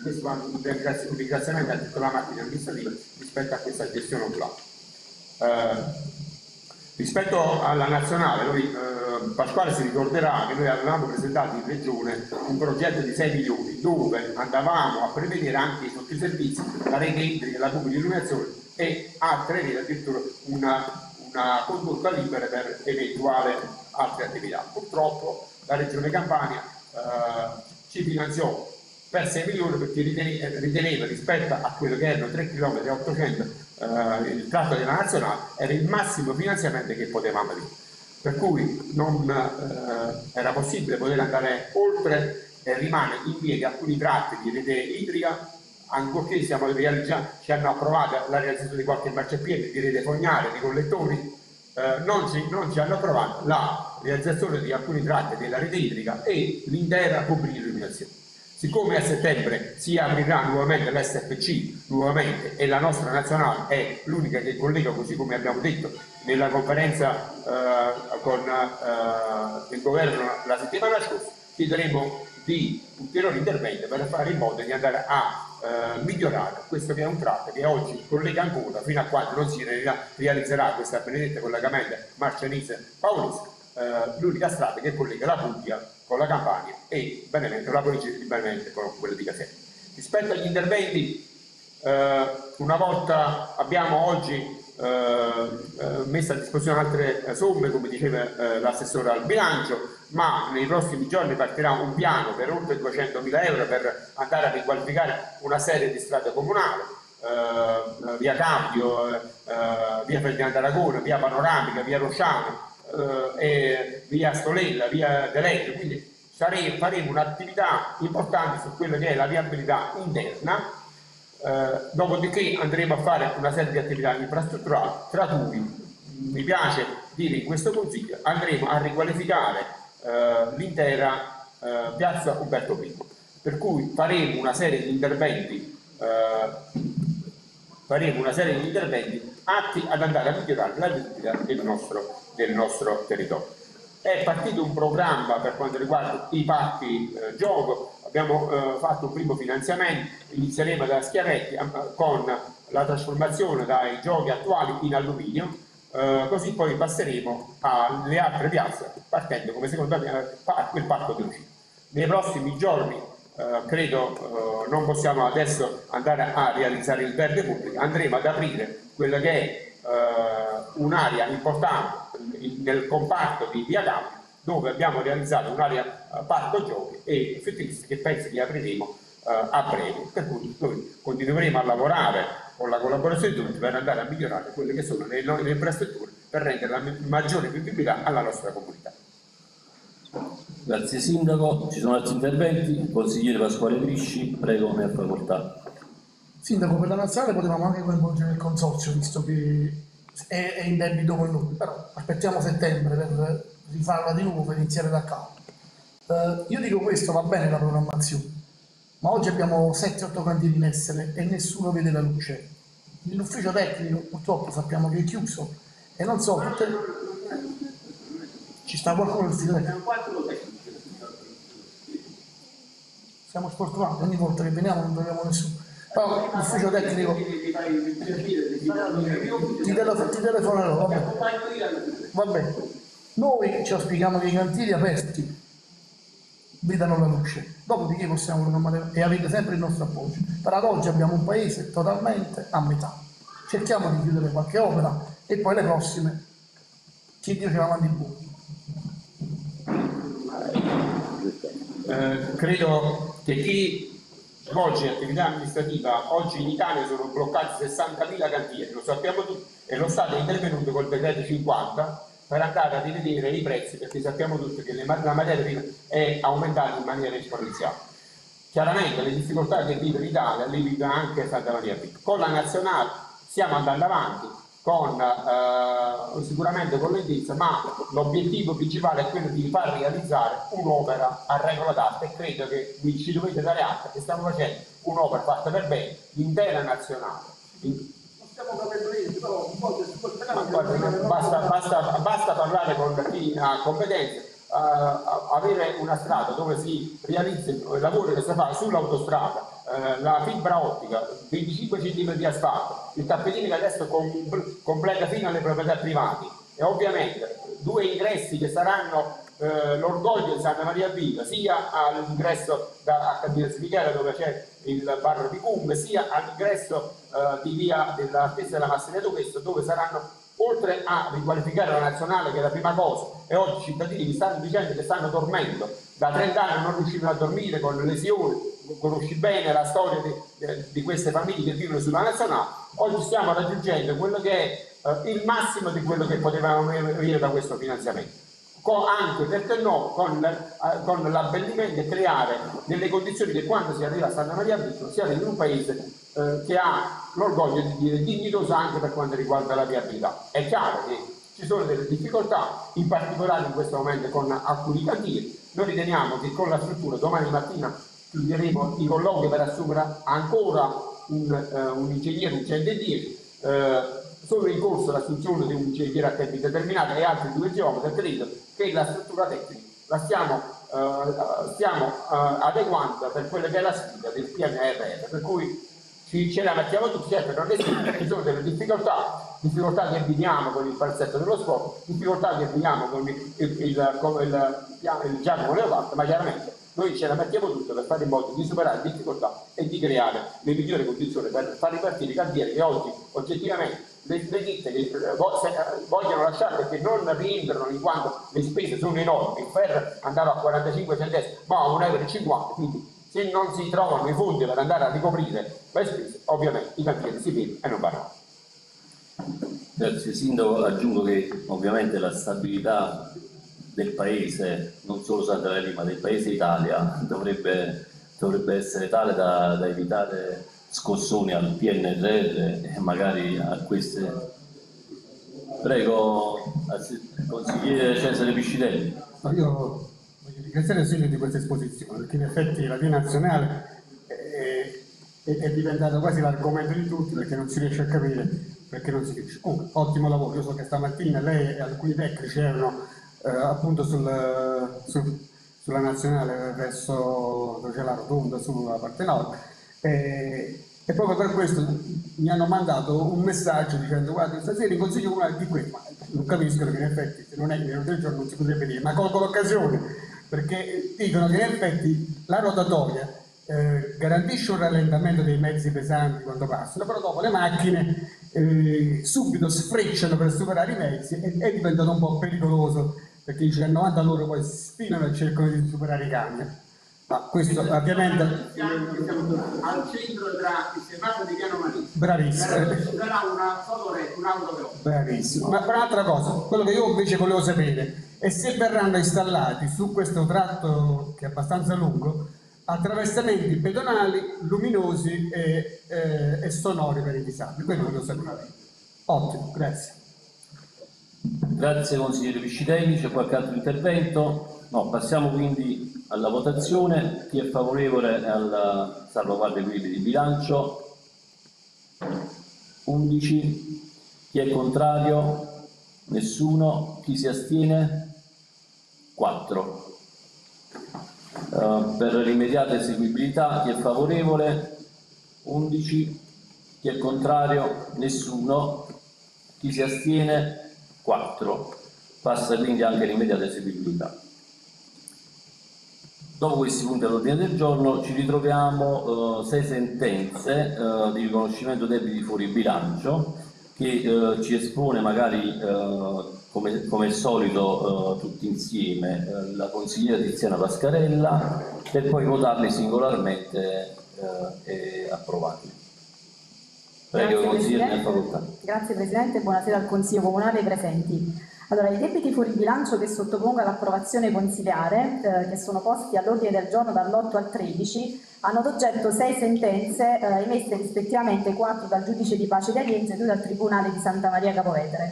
questo va un ringraziamento a tutta la macchina amministrativa rispetto a questa gestione online. Rispetto alla nazionale, noi, eh, Pasquale si ricorderà che noi avevamo presentato in regione un progetto di 6 milioni dove andavamo a prevedere anche sotto i servizi, la rete idrica, la pubblica illuminazione e a prevedere addirittura una, una condotta libera per eventuali altre attività. Purtroppo la regione Campania eh, ci finanziò per 6 milioni perché riteneva, riteneva rispetto a quello che erano 3 km e 800 eh, il tratto della nazionale era il massimo finanziamento che potevamo avere. Per cui non eh, era possibile poter andare oltre e rimane in piedi alcuni tratti di rete idrica ancorché siamo ci hanno approvato la realizzazione di qualche marciapiede di rete fognaria, di collettori eh, non, ci, non, ci, hanno approvato la realizzazione di alcuni tratti della rete idrica e l'intera pubblica illuminazione Siccome a settembre si aprirà nuovamente l'SFC nuovamente e la nostra nazionale è l'unica che collega, così come abbiamo detto nella conferenza eh, con eh, il governo la settimana scorsa, chiederemo di ulteriori interventi per fare in modo di andare a eh, migliorare questo che è un tratto che oggi collega ancora fino a quando non si realizzerà questa benedetta collegamento Marcianese-Paulisca, eh, l'unica strada che collega la Puglia con la Campania e Benevento, la provincia di Benevento con quella di Caserta. Rispetto agli interventi, eh, una volta abbiamo oggi eh, eh, messo a disposizione altre eh, somme, come diceva l'assessore al bilancio, ma nei prossimi giorni partirà un piano per oltre 200.000 euro per andare a riqualificare una serie di strade comunali, eh, via Cambio, eh, via Ferdinando Aragona, via Panoramica, via Rosciano, eh, via Stolella, via Deletto, quindi saremo, faremo un'attività importante su quella che è la viabilità interna, eh, dopodiché andremo a fare una serie di attività infrastrutturali, tra cui mi piace dire in questo consiglio andremo a riqualificare eh, l'intera eh, piazza Umberto I, per cui faremo una serie di interventi eh, faremo una serie di interventi atti ad andare a migliorare la vita del nostro del nostro territorio. È partito un programma per quanto riguarda i parchi eh, gioco, abbiamo eh, fatto un primo finanziamento, inizieremo da Schiavetti eh, con la trasformazione dai giochi attuali in alluminio, eh, così poi passeremo alle altre piazze, partendo come secondo me eh, il parco di Lucino. Nei prossimi giorni eh, credo non possiamo adesso andare a realizzare il verde pubblico, andremo ad aprire quella che è un'area importante nel comparto di Via Gaudio dove abbiamo realizzato un'area uh, parco giochi e fitness che penso che apriremo uh, a breve, per cui noi continueremo a lavorare con la collaborazione di tutti per andare a migliorare quelle che sono le, le infrastrutture per rendere la maggiore vivibilità alla nostra comunità. Grazie Sindaco, ci sono altri interventi, consigliere Pasquale Grisci, prego ne facoltà. Sindaco, per la nazionale potevamo anche coinvolgere il consorzio, visto che è, è in debito con noi, però aspettiamo settembre per rifarla di nuovo, per iniziare da capo. Uh, io dico questo, va bene la programmazione, ma oggi abbiamo 7-8 cantieri in essere e nessuno vede la luce. L'ufficio tecnico purtroppo sappiamo che è chiuso e non so, tutte... ci sta qualcuno l'ufficio tecnico? Siamo sfortunati, ogni volta che veniamo non troviamo nessuno. Però l'ufficio tecnico ti, telefo, ti telefonerò, vabbè. vabbè. Noi ci auspichiamo che i cantieri aperti vedano la luce, dopodiché possiamo programmare e avete sempre il nostro appoggio. Per ad oggi abbiamo un paese totalmente a metà. Cerchiamo di chiudere qualche opera e poi le prossime, che Dio ci va avanti buono. Eh, credo che chi svolge attività amministrativa, oggi in Italia sono bloccati 60.000 cantieri, lo sappiamo tutti, e lo Stato è intervenuto col decreto 50 per andare a rivedere i prezzi perché sappiamo tutti che la materia prima è aumentata in maniera esponenziale. Chiaramente le difficoltà che vive l'Italia le vive anche Santa Maria Piccola. Con la nazionale stiamo andando avanti, con, eh, sicuramente con lentezza, ma l'obiettivo principale è quello di far realizzare un'opera a regola d'arte e credo che vi ci dovete dare atto che stiamo facendo un'opera fatta per bene, l'intera nazionale. basta, basta, basta parlare con chi ha competenze uh, avere una strada dove si realizza il lavoro che si fa sull'autostrada, uh, la fibra ottica, 25 cm di asfalto, il tappetino che adesso com completa fino alle proprietà private. E ovviamente due ingressi che saranno uh, l'orgoglio di Santa Maria Viva, sia all'ingresso da Cardinale Michele dove c'è il bar di Cum, sia all'ingresso di via della stessa della Masseria questo dove saranno oltre a riqualificare la nazionale che è la prima cosa e oggi i cittadini mi stanno dicendo che stanno dormendo. Da 30 anni non riuscivano a dormire con lesioni conosci bene la storia di, di, queste famiglie che vivono sulla nazionale oggi stiamo raggiungendo quello che è eh, il massimo di quello che potevamo avere da questo finanziamento con, anche perché no con, eh, con l'abbellimento e creare delle condizioni che quando si arriva a Santa Maria Visto si arriva in un paese eh, che ha l'orgoglio di dire dignitosa anche per quanto riguarda la viabilità. È chiaro che ci sono delle difficoltà, in particolare in questo momento con alcuni cantieri. Noi riteniamo che con la struttura domani mattina chiuderemo i colloqui per assumere ancora un, uh, un ingegnere, un 110, uh, sono in corso l'assunzione di un ingegnere a tempo indeterminato e altri due geometri, credo che la struttura tecnica la stiamo, uh, stiamo adeguando per quella che è la sfida del PNRR, per cui ci, ce la mettiamo tutti, certo non esiste, ci sono delle difficoltà, difficoltà che viviamo con il palzetto dello sport, difficoltà che viviamo con il, il, il, il Giacomo Leopardo, ma chiaramente noi ce la mettiamo tutto per fare in modo di superare le difficoltà e di creare le migliori condizioni per far ripartire i cantieri che oggi oggettivamente le, le ditte che eh, eh, vogliono lasciare perché non rientrano in quanto le spese sono enormi, per andare a 45 centesimi ma a 1,50 euro, quindi se non si trovano i fondi per andare a ricoprire le spese, ovviamente i cantieri si fermano e non vanno. Grazie Sindaco, aggiungo che ovviamente la stabilità del paese, non solo Santarelli ma del paese Italia, dovrebbe, dovrebbe essere tale da, da, evitare scossoni al PNRR e magari a queste... Prego, consigliere Cesare Piscitelli. Io voglio ringraziare il segno di questa esposizione, perché in effetti la via nazionale è, è, è diventato quasi l'argomento di tutti perché non si riesce a capire perché non si riesce. Comunque, ottimo lavoro, io so che stamattina lei e alcuni tecnici erano eh, appunto sul, sul, sulla nazionale verso la rotonda sulla parte nord e, e, proprio per questo mi hanno mandato un messaggio dicendo guarda stasera il consiglio comunale di questo, ma non capisco perché in effetti se non è nero del giorno non si potrebbe dire, ma colgo l'occasione perché dicono che in effetti la rotatoria eh, garantisce un rallentamento dei mezzi pesanti quando passano, però dopo le macchine eh, subito sfrecciano per superare i mezzi e, e diventano un po' pericoloso perché dice che a 90 loro poi si spinano e cercano di superare i camion. Ma questo ovviamente... Siamo al centro tra il serbatoio di Piano Marino. Bravissimo. Sarà una fotoretta, un'auto Bravissimo. Ma per un'altra cosa, quello che io invece volevo sapere è se verranno installati su questo tratto che è abbastanza lungo attraversamenti pedonali luminosi e, eh, e sonori per i disabili. Quello volevo sapere. Ottimo, grazie. Grazie consigliere Piscitelli, c'è qualche altro intervento? No, passiamo quindi alla votazione. Chi è favorevole alla salvaguardia quindi di bilancio? 11. Chi è contrario? Nessuno. Chi si astiene? 4. Uh, eh, per l'immediata eseguibilità chi è favorevole? 11. Chi è contrario? Nessuno. Chi si astiene? 4. Passa quindi anche l'immediata eseguibilità. Dopo questi punti all'ordine del giorno ci ritroviamo eh, sei sentenze eh, di riconoscimento debiti fuori bilancio che eh, ci espone magari eh, come, come al solito eh, tutti insieme eh, la Tiziana Pascarella per poi votarli singolarmente e approvarli. Prego, consigliere facoltà. Grazie Presidente, buonasera al Consiglio Comunale presenti. Allora, i debiti fuori bilancio che sottopongo all'approvazione consiliare, eh, che sono posti all'ordine del giorno dall'8 al 13, hanno ad oggetto sei sentenze eh, emesse rispettivamente quattro dal giudice di pace di Arienzo e due dal Tribunale di Santa Maria Capovetere.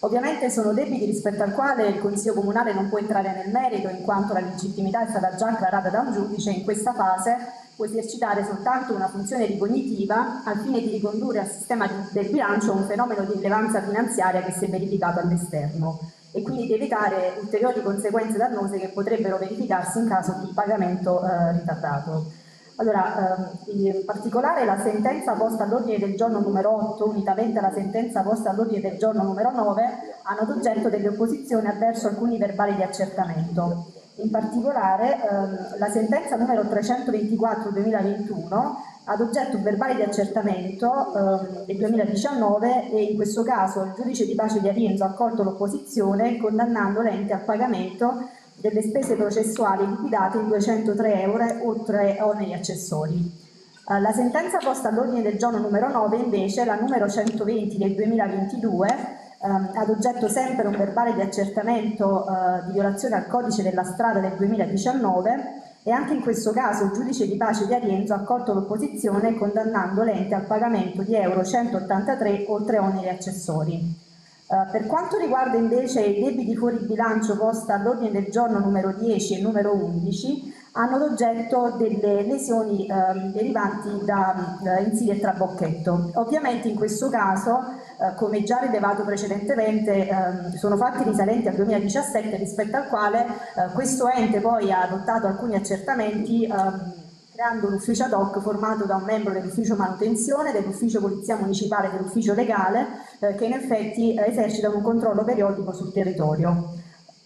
Ovviamente sono debiti rispetto al quale il Consiglio Comunale non può entrare nel merito in quanto la legittimità è stata già acclarata da un giudice in questa fase può esercitare soltanto una funzione ricognitiva al fine di ricondurre al sistema del bilancio un fenomeno di rilevanza finanziaria che si è verificato all'esterno e quindi di evitare ulteriori conseguenze dannose che potrebbero verificarsi in caso di pagamento eh, ritardato. Allora, ehm, in particolare la sentenza posta all'ordine del giorno numero 8, unitamente alla sentenza posta all'ordine del giorno numero 9, hanno ad oggetto delle opposizioni avverso alcuni verbali di accertamento. In particolare ehm, la sentenza numero 324-2021 ad oggetto verbale di accertamento ehm, del 2019 e in questo caso il giudice di pace di Arienzo ha accolto l'opposizione condannando l'ente al pagamento delle spese processuali liquidate in 203 euro oltre oneri accessori. Eh, la sentenza posta all'ordine del giorno numero 9 invece, la numero 120 del 2022, ehm, ad oggetto sempre un verbale di accertamento eh, di violazione al codice della strada del 2019 e anche in questo caso il giudice di pace di Arienzo ha accolto l'opposizione condannando l'ente al pagamento di euro 183 oltre oneri accessori. Uh, per quanto riguarda invece i debiti fuori bilancio posta all'ordine del giorno numero 10 e numero 11, hanno ad oggetto delle lesioni eh, derivanti da eh, insidie e trabocchetto. Ovviamente in questo caso, eh, come già rilevato precedentemente, ehm, sono fatti risalenti al 2017 rispetto al quale eh, questo ente poi ha adottato alcuni accertamenti ehm, creando un ufficio ad hoc formato da un membro dell'ufficio manutenzione, dell'ufficio polizia municipale e dell'ufficio legale eh, che in effetti eh, esercitano un controllo periodico sul territorio.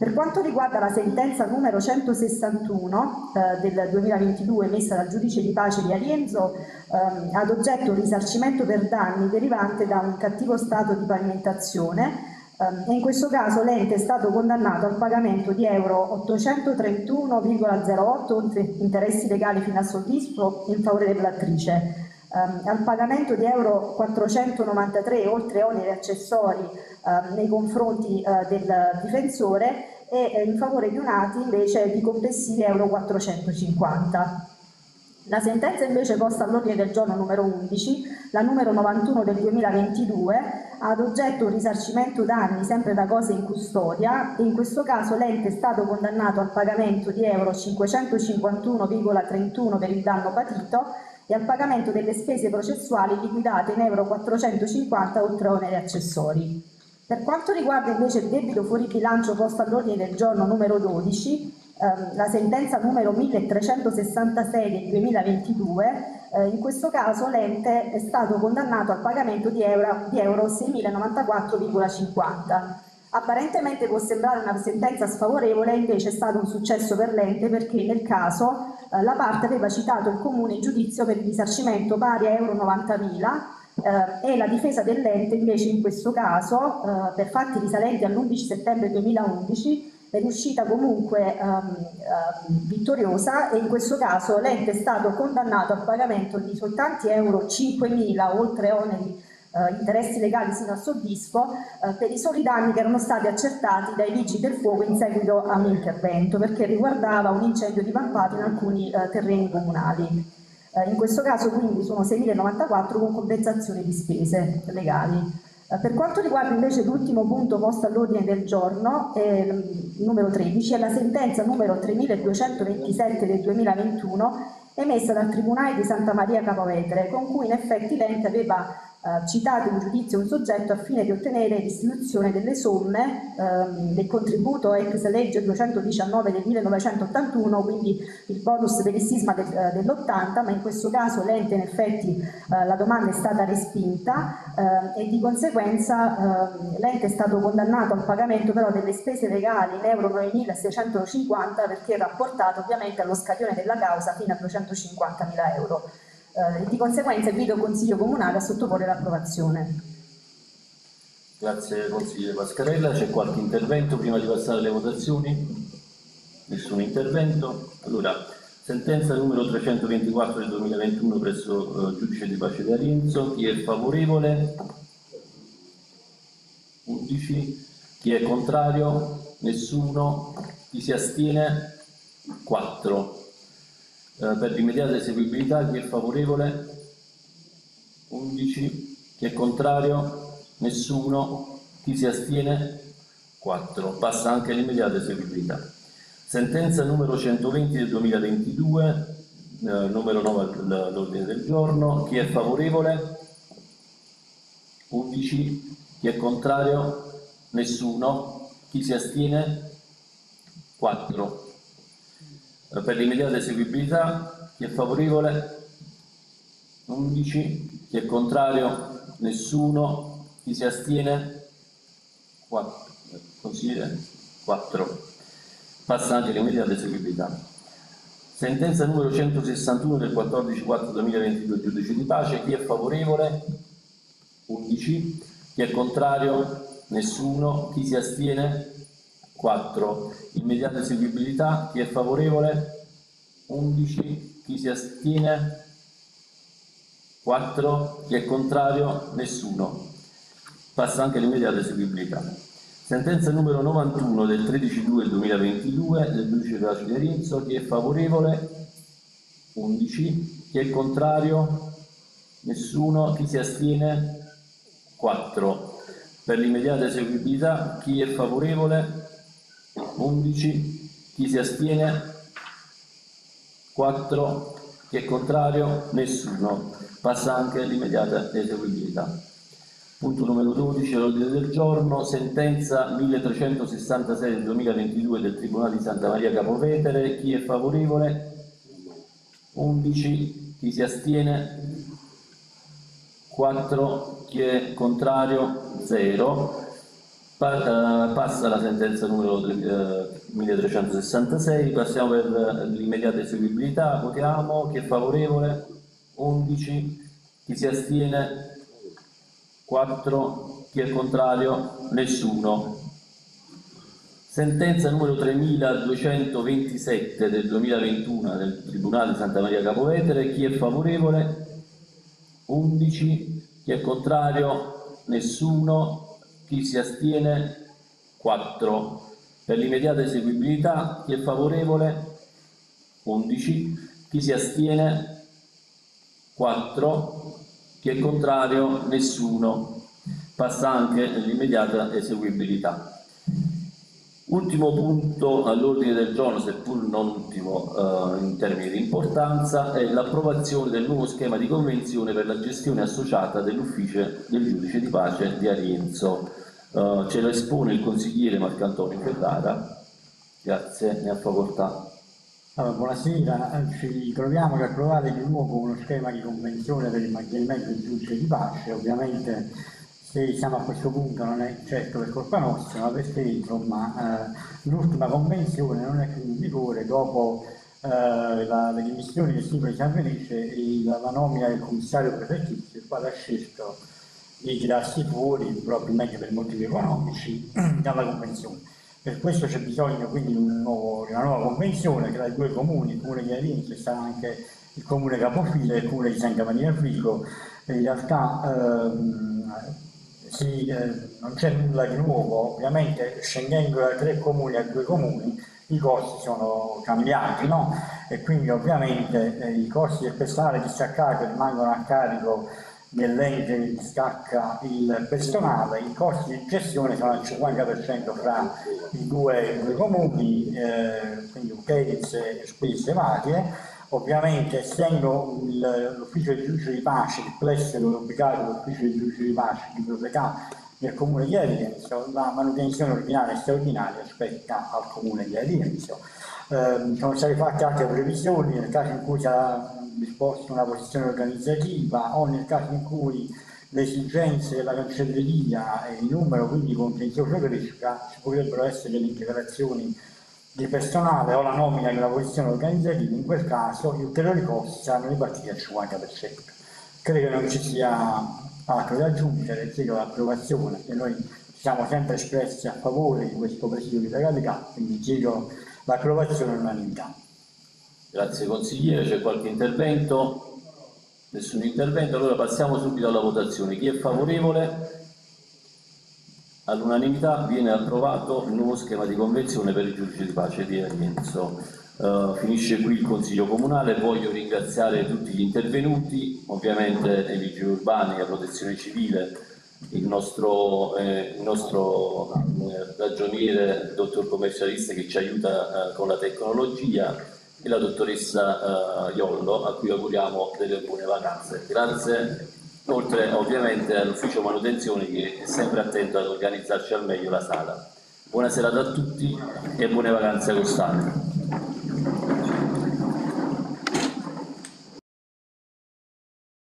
Per quanto riguarda la sentenza numero 161 eh, del 2022 emessa dal giudice di pace di Arienzo ehm, ad oggetto risarcimento per danni derivante da un cattivo stato di pavimentazione ehm, in questo caso l'ente è stato condannato al pagamento di euro 831,08 oltre interessi legali fino al soddisfo in favore dell'attrice. Um, al pagamento di euro 493 oltre oneri accessori uh, nei confronti uh, del difensore e eh, in favore di Unati invece di complessivi euro 450. La sentenza invece posta all'ordine del giorno numero 11, la numero 91 del 2022, ha ad oggetto un risarcimento danni sempre da cose in custodia e in questo caso l'ente è stato condannato al pagamento di euro 551,31 per il danno patito e al pagamento delle spese processuali liquidate in euro 450 oltre oneri accessori. Per quanto riguarda invece il debito fuori bilancio posto all'ordine del giorno numero 12, ehm, la sentenza numero 1366 del 2022, eh, in questo caso l'ente è stato condannato al pagamento di euro, di euro 6.094,50. Apparentemente può sembrare una sentenza sfavorevole, invece è stato un successo per l'ente perché nel caso eh, la parte aveva citato il comune in giudizio per il risarcimento pari a euro 90.000 eh, e la difesa dell'ente invece in questo caso, eh, per fatti risalenti all'11 settembre 2011, è riuscita comunque ehm, ehm, vittoriosa e in questo caso l'ente è stato condannato al pagamento di soltanto euro 5.000 oltre oneri eh, interessi legali sino a soddisfo eh, per i soli danni che erano stati accertati dai vigili del fuoco in seguito a un intervento perché riguardava un incendio divampato in alcuni eh, terreni comunali. Eh, in questo caso quindi sono 6.094 con compensazione di spese legali. Eh, per quanto riguarda invece l'ultimo punto posto all'ordine del giorno, eh, numero 13, è la sentenza numero 3227 del 2021 emessa dal Tribunale di Santa Maria Capovetere, con cui in effetti l'ente aveva eh, citato in giudizio un soggetto al fine di ottenere l'istituzione delle somme ehm, del contributo ex legge 219 del 1981, quindi il bonus per il sisma del, eh, dell'80, ma in questo caso l'ente in effetti eh, la domanda è stata respinta eh, e di conseguenza ehm, l'ente è stato condannato al pagamento però delle spese legali in euro 9.650 perché rapportato ovviamente allo scaglione della causa fino a 250.000 euro eh, di conseguenza invito il Consiglio Comunale a sottoporre l'approvazione. Grazie consigliere Pascarella, c'è qualche intervento prima di passare alle votazioni? Nessun intervento? Allora, sentenza numero 324 del 2021 presso eh, giudice di pace di Arinzo, chi è favorevole? 11. Chi è contrario? Nessuno. Chi si astiene? 4. Eh, per l'immediata eseguibilità chi è favorevole? 11. Chi è contrario? Nessuno. Chi si astiene? 4. Passa anche l'immediata eseguibilità. Sentenza numero 120 del 2022, eh, numero 9 all'ordine del giorno. Chi è favorevole? 11. Chi è contrario? Nessuno. Chi si astiene? 4 per l'immediata eseguibilità, chi è favorevole? 11, chi è contrario? Nessuno, chi si astiene? 4, consigliere? 4. Passa anche l'immediata eseguibilità. Sentenza numero 161 del 14-4-2022 giudice di pace, chi è favorevole? 11, chi è contrario? Nessuno, chi si astiene? 4. Immediata eseguibilità, chi è favorevole? 11. Chi si astiene? 4. Chi è contrario? Nessuno. Passa anche l'immediata eseguibilità. Sentenza numero 91 del 13-2-2022 del giudice della Città di Rizzo, chi è favorevole? 11. Chi è contrario? Nessuno. Chi si astiene? 4. Per l'immediata eseguibilità, chi è favorevole? 11. Chi si astiene? 4. Chi è contrario? Nessuno. Passa anche l'immediata eseguibilità. Punto numero 12 all'ordine del giorno, sentenza 1366 del 2022 del Tribunale di Santa Maria Capovetere. Chi è favorevole? 11. Chi si astiene? 4. Chi è contrario? 0. Eh, passa la sentenza numero eh, 1366, passiamo per l'immediata eseguibilità, votiamo, chi è favorevole? 11, chi si astiene? 4, chi è contrario? Nessuno. Sentenza numero 3227 del 2021 del Tribunale di Santa Maria Capovetere, chi è favorevole? 11, chi è contrario? Nessuno, chi si astiene? 4. Per l'immediata eseguibilità, chi è favorevole? 11. Chi si astiene? 4. Chi è contrario? Nessuno. Passa anche l'immediata eseguibilità. Ultimo punto all'ordine del giorno, seppur non ultimo eh, in termini di importanza, è l'approvazione del nuovo schema di convenzione per la gestione associata dell'ufficio del giudice di pace di Arienzo. Uh, ce lo espone il consigliere Marcantonio Ferrara. Grazie, ne ha facoltà. Allora, buonasera, ci troviamo ad approvare di nuovo uno schema di convenzione per il mantenimento del giudice di pace, ovviamente se siamo a questo punto non è certo per colpa nostra, ma perché insomma, eh, l'ultima convenzione non è più in vigore dopo eh, la, le dimissioni del sindaco di San Felice e la, la nomina del commissario prefettizio, il quale ha scelto di tirarsi fuori, probabilmente per motivi economici, dalla convenzione. Per questo c'è bisogno quindi di, un una nuova convenzione tra i due comuni, il comune di Arienzo e sarà anche il comune Capofile e il comune di San Camarino Frigo. In realtà ehm, sì, eh, non c'è nulla di nuovo, ovviamente scendendo da tre comuni a due comuni i costi sono cambiati no? e quindi ovviamente eh, i costi del personale distaccato rimangono a carico nell'ente scacca il personale, i costi di gestione sono al 50% fra i due, i due comuni, eh, quindi utenze e spese varie. Ovviamente essendo l'ufficio di giudice di pace, il plesso è ubicato l'ufficio di giudice di pace di proprietà del comune di Arienzo, la manutenzione ordinaria e straordinaria spetta al comune di Arienzo. Eh, sono state fatte altre previsioni nel caso in cui sarà disposto una posizione organizzativa o nel caso in cui le esigenze della cancelleria e il numero quindi contenzioso cresca, ci potrebbero essere delle integrazioni di personale o la nomina di una posizione organizzativa, in quel caso gli ulteriori costi saranno ripartiti al 50%. Credo che non ci sia altro da aggiungere, chiedo l'approvazione, e noi siamo sempre espressi a favore di questo presidio di legalità, quindi chiedo l'approvazione all'unanimità. Grazie consigliere, c'è qualche intervento? Nessun intervento, allora passiamo subito alla votazione. Chi è favorevole? All'unanimità viene approvato il nuovo schema di convenzione per il giudice di pace di Arienzo. Uh, finisce qui il Consiglio Comunale, voglio ringraziare tutti gli intervenuti, ovviamente i vigili urbani, la protezione civile, il nostro, eh, il nostro eh, ragioniere, il dottor commercialista che ci aiuta eh, con la tecnologia, e la dottoressa uh, Iollo a cui auguriamo delle buone vacanze. Grazie, oltre ovviamente all'ufficio manutenzione che è sempre attento ad organizzarci al meglio la sala. Buona serata a tutti e buone vacanze costante.